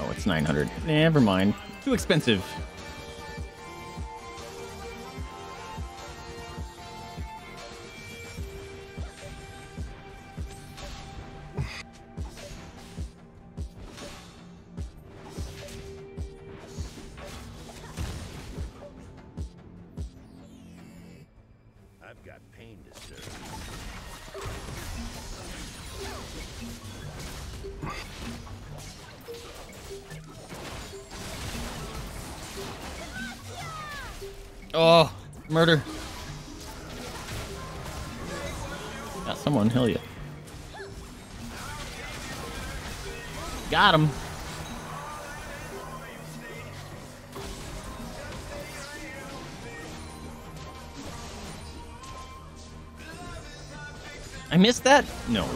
Oh, it's 900. Never mind. Too expensive. Missed that? No.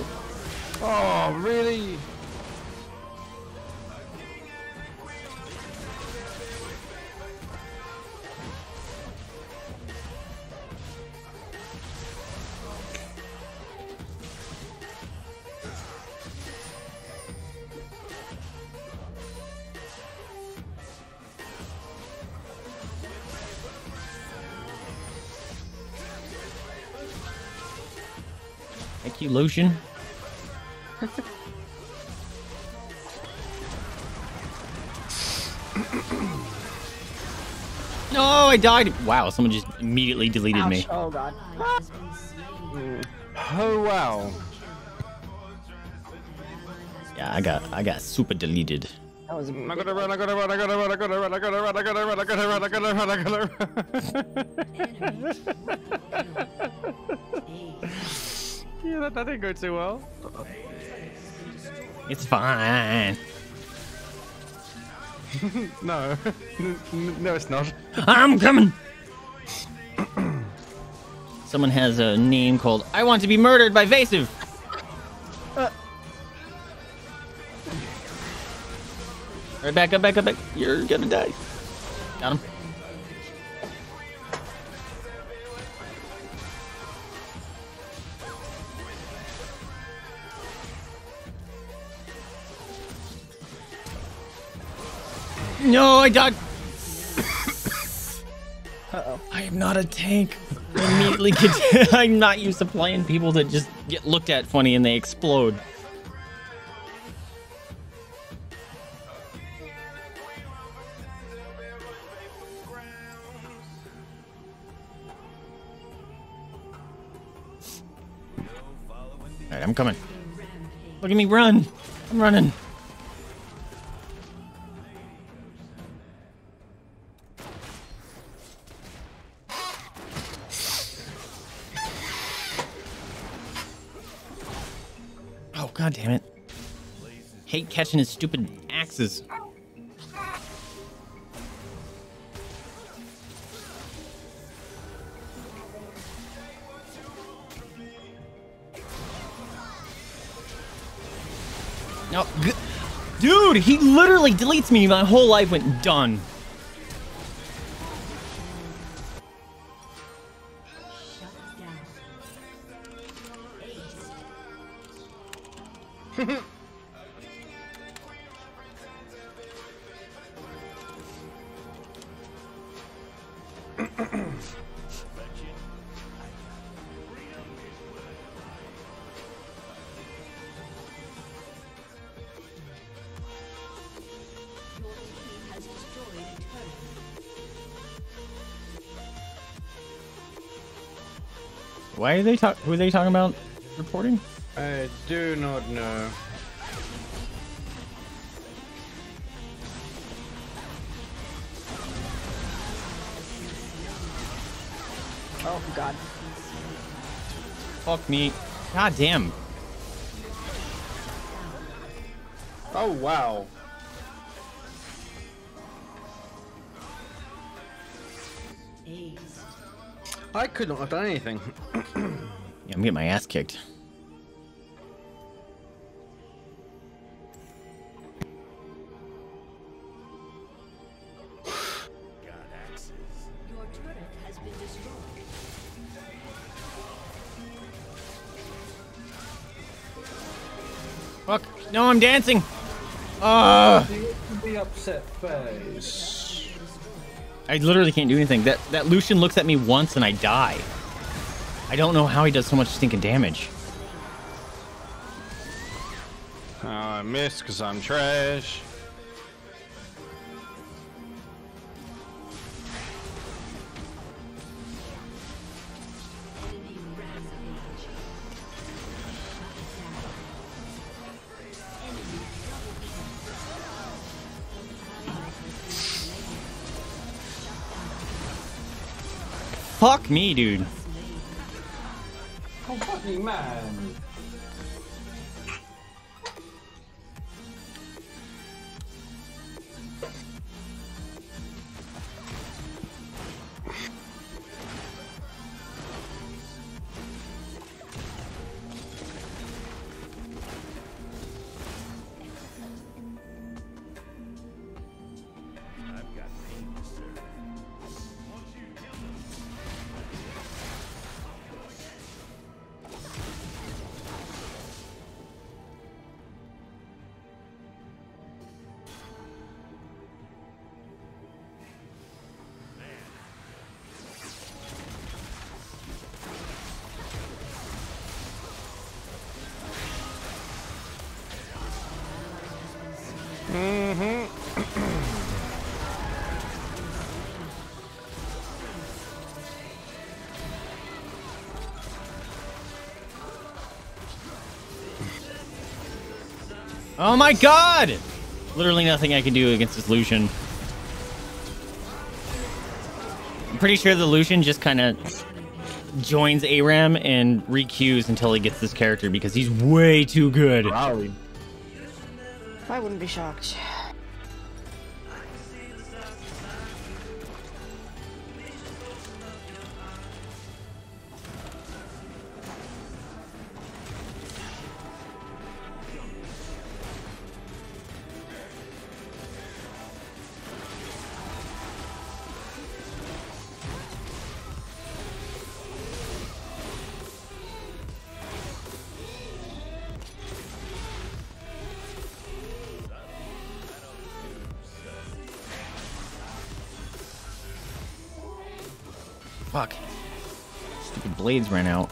Thank you, Lucian. no, I died. Wow, someone just immediately deleted me. Oh god. Ah. Oh, wow. Yeah, I got I got super deleted. That was I gotta run, I gotta run, I gotta run, I gotta run, I gotta run, I gotta run, I gotta run, I gotta run, I gotta run. That, that didn't go too well. It's fine. No. No, it's not. I'm coming. Someone has a name called I Want to Be Murdered by Vaesive. Uh. Right, back up, back up, back. You're gonna die. Got him. No, I died. Uh-oh. I am not a tank. Immediately. I'm not used to playing people that just get looked at funny and they explode. Alright, I'm coming. Look at me run. I'm running. God damn it. Hate catching his stupid axes. No, g- dude, he literally deletes me. My whole life went done. Why are they talk? Who are they talking about? Reporting? I do not know. Oh god. Fuck me. God damn. Oh, wow. I could not have done anything. Yeah, I'm getting my ass kicked. Your turret has been destroyed. Fuck. No, I'm dancing. Uh, The upset face. I literally can't do anything. That that Lucian looks at me once and I die. I don't know how he does so much stinking damage. Oh, I missed because I'm trash. Fuck me, dude. Oh, fucking Oh my god! Literally nothing I can do against this Lucian. I'm pretty sure the Lucian just kind of joins ARAM and requeues until he gets this character because he's way too good. Probably. I wouldn't be shocked. Blades ran out.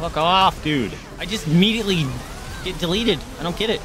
Fuck off, dude. I just immediately get deleted. I don't get it.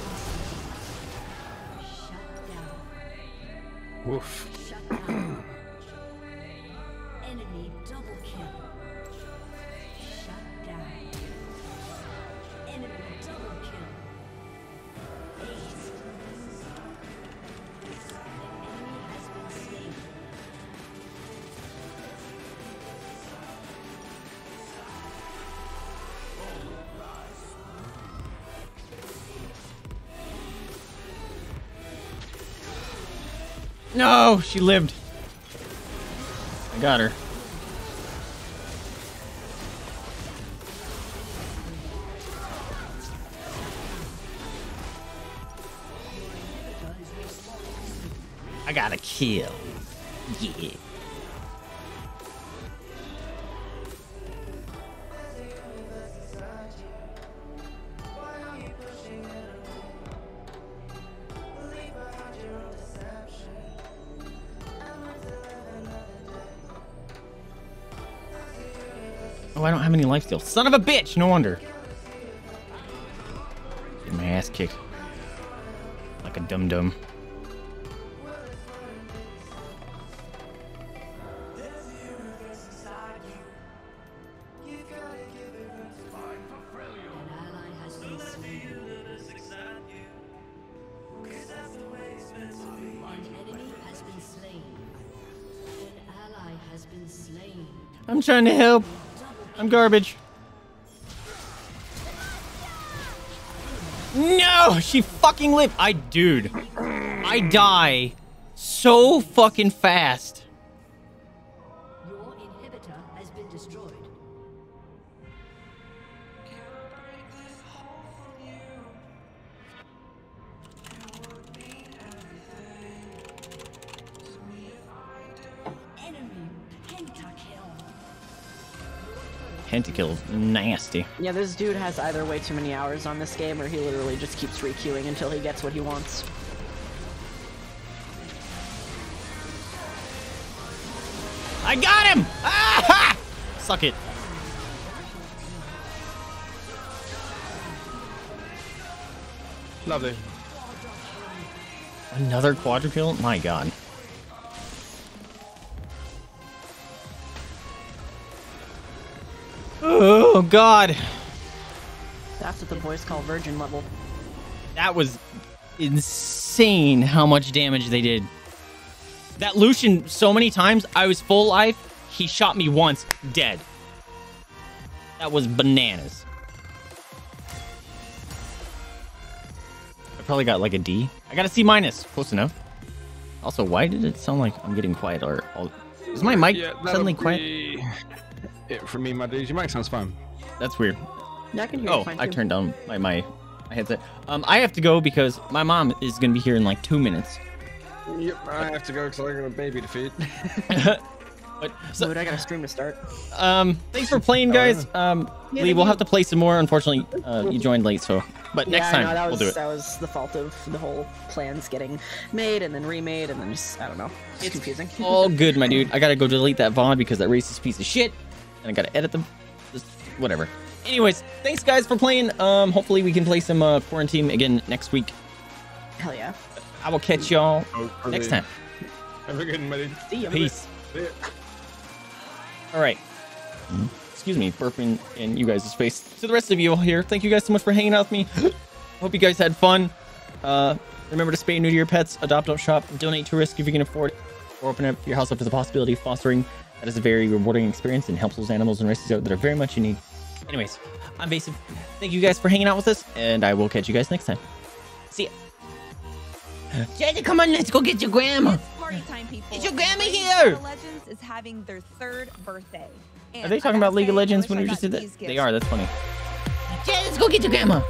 No, she lived. I got her. I got a kill. Yeah. Have any life steal. Son of a bitch! No wonder. Get my ass kicked. Like a dum dum. An ally has been slain. An enemy has been slain. An ally has been slain. I'm trying to help. I'm garbage. No, she fucking lived. I, dude, I die so fucking fast. Pentakill, nasty. Yeah, this dude has either way too many hours on this game or he literally just keeps requeuing until he gets what he wants. I got him! Ah! Suck it. Lovely. Another quadra kill? My god. Oh god. That's what the boys call virgin level. That was insane how much damage they did. That Lucian so many times, I was full life, he shot me once, dead. That was bananas. I probably got like a D. I got a C minus. Close enough. Also, why did it sound like I'm getting quiet or all is my mic Yeah, suddenly quiet? be It from me, my dudes. Your mic sounds fine. That's weird. Yeah, I can hear you Oh, fine I too. turned down my, my my headset. Um, I have to go because my mom is gonna be here in like two minutes. Yep, I have to go because I got a baby to feed. But so, Dude, I got a stream to start. um, thanks for playing, guys. Um, Yeah, Lee, we'll have to play some more. Unfortunately, uh, you joined late, so but next yeah, time no, that was we'll do it. that was the fault of the whole plans getting made and then remade and then just I don't know. It's confusing. All good, my dude. I gotta go delete that VOD because that racist piece of shit, and I gotta edit them. Just whatever. Anyways, thanks guys for playing. Um, hopefully we can play some uh, QuaranTeam again next week. Hell yeah. I will catch y'all Hopefully. next time. Have a good one, buddy. See ya. Peace. See ya. All right. Excuse me, burping in you guys' face. To the rest of you all here, thank you guys so much for hanging out with me. Hope you guys had fun. Uh, remember to spay new to your pets, adopt, don't shop, donate to risk if you can afford it, or open up your house up to the possibility of fostering. That is a very rewarding experience and helps those animals and races out that are very much in need. Anyways, I'm Vaesive. Thank you guys for hanging out with us, and I will catch you guys next time. See ya. Jada, come on, let's go get your grandma. It's Party time, people. Is your grandma here. League of Legends is having their third birthday. Are they talking about League of Legends when we just did that? They are, that's funny. Jada, let's go get your grandma.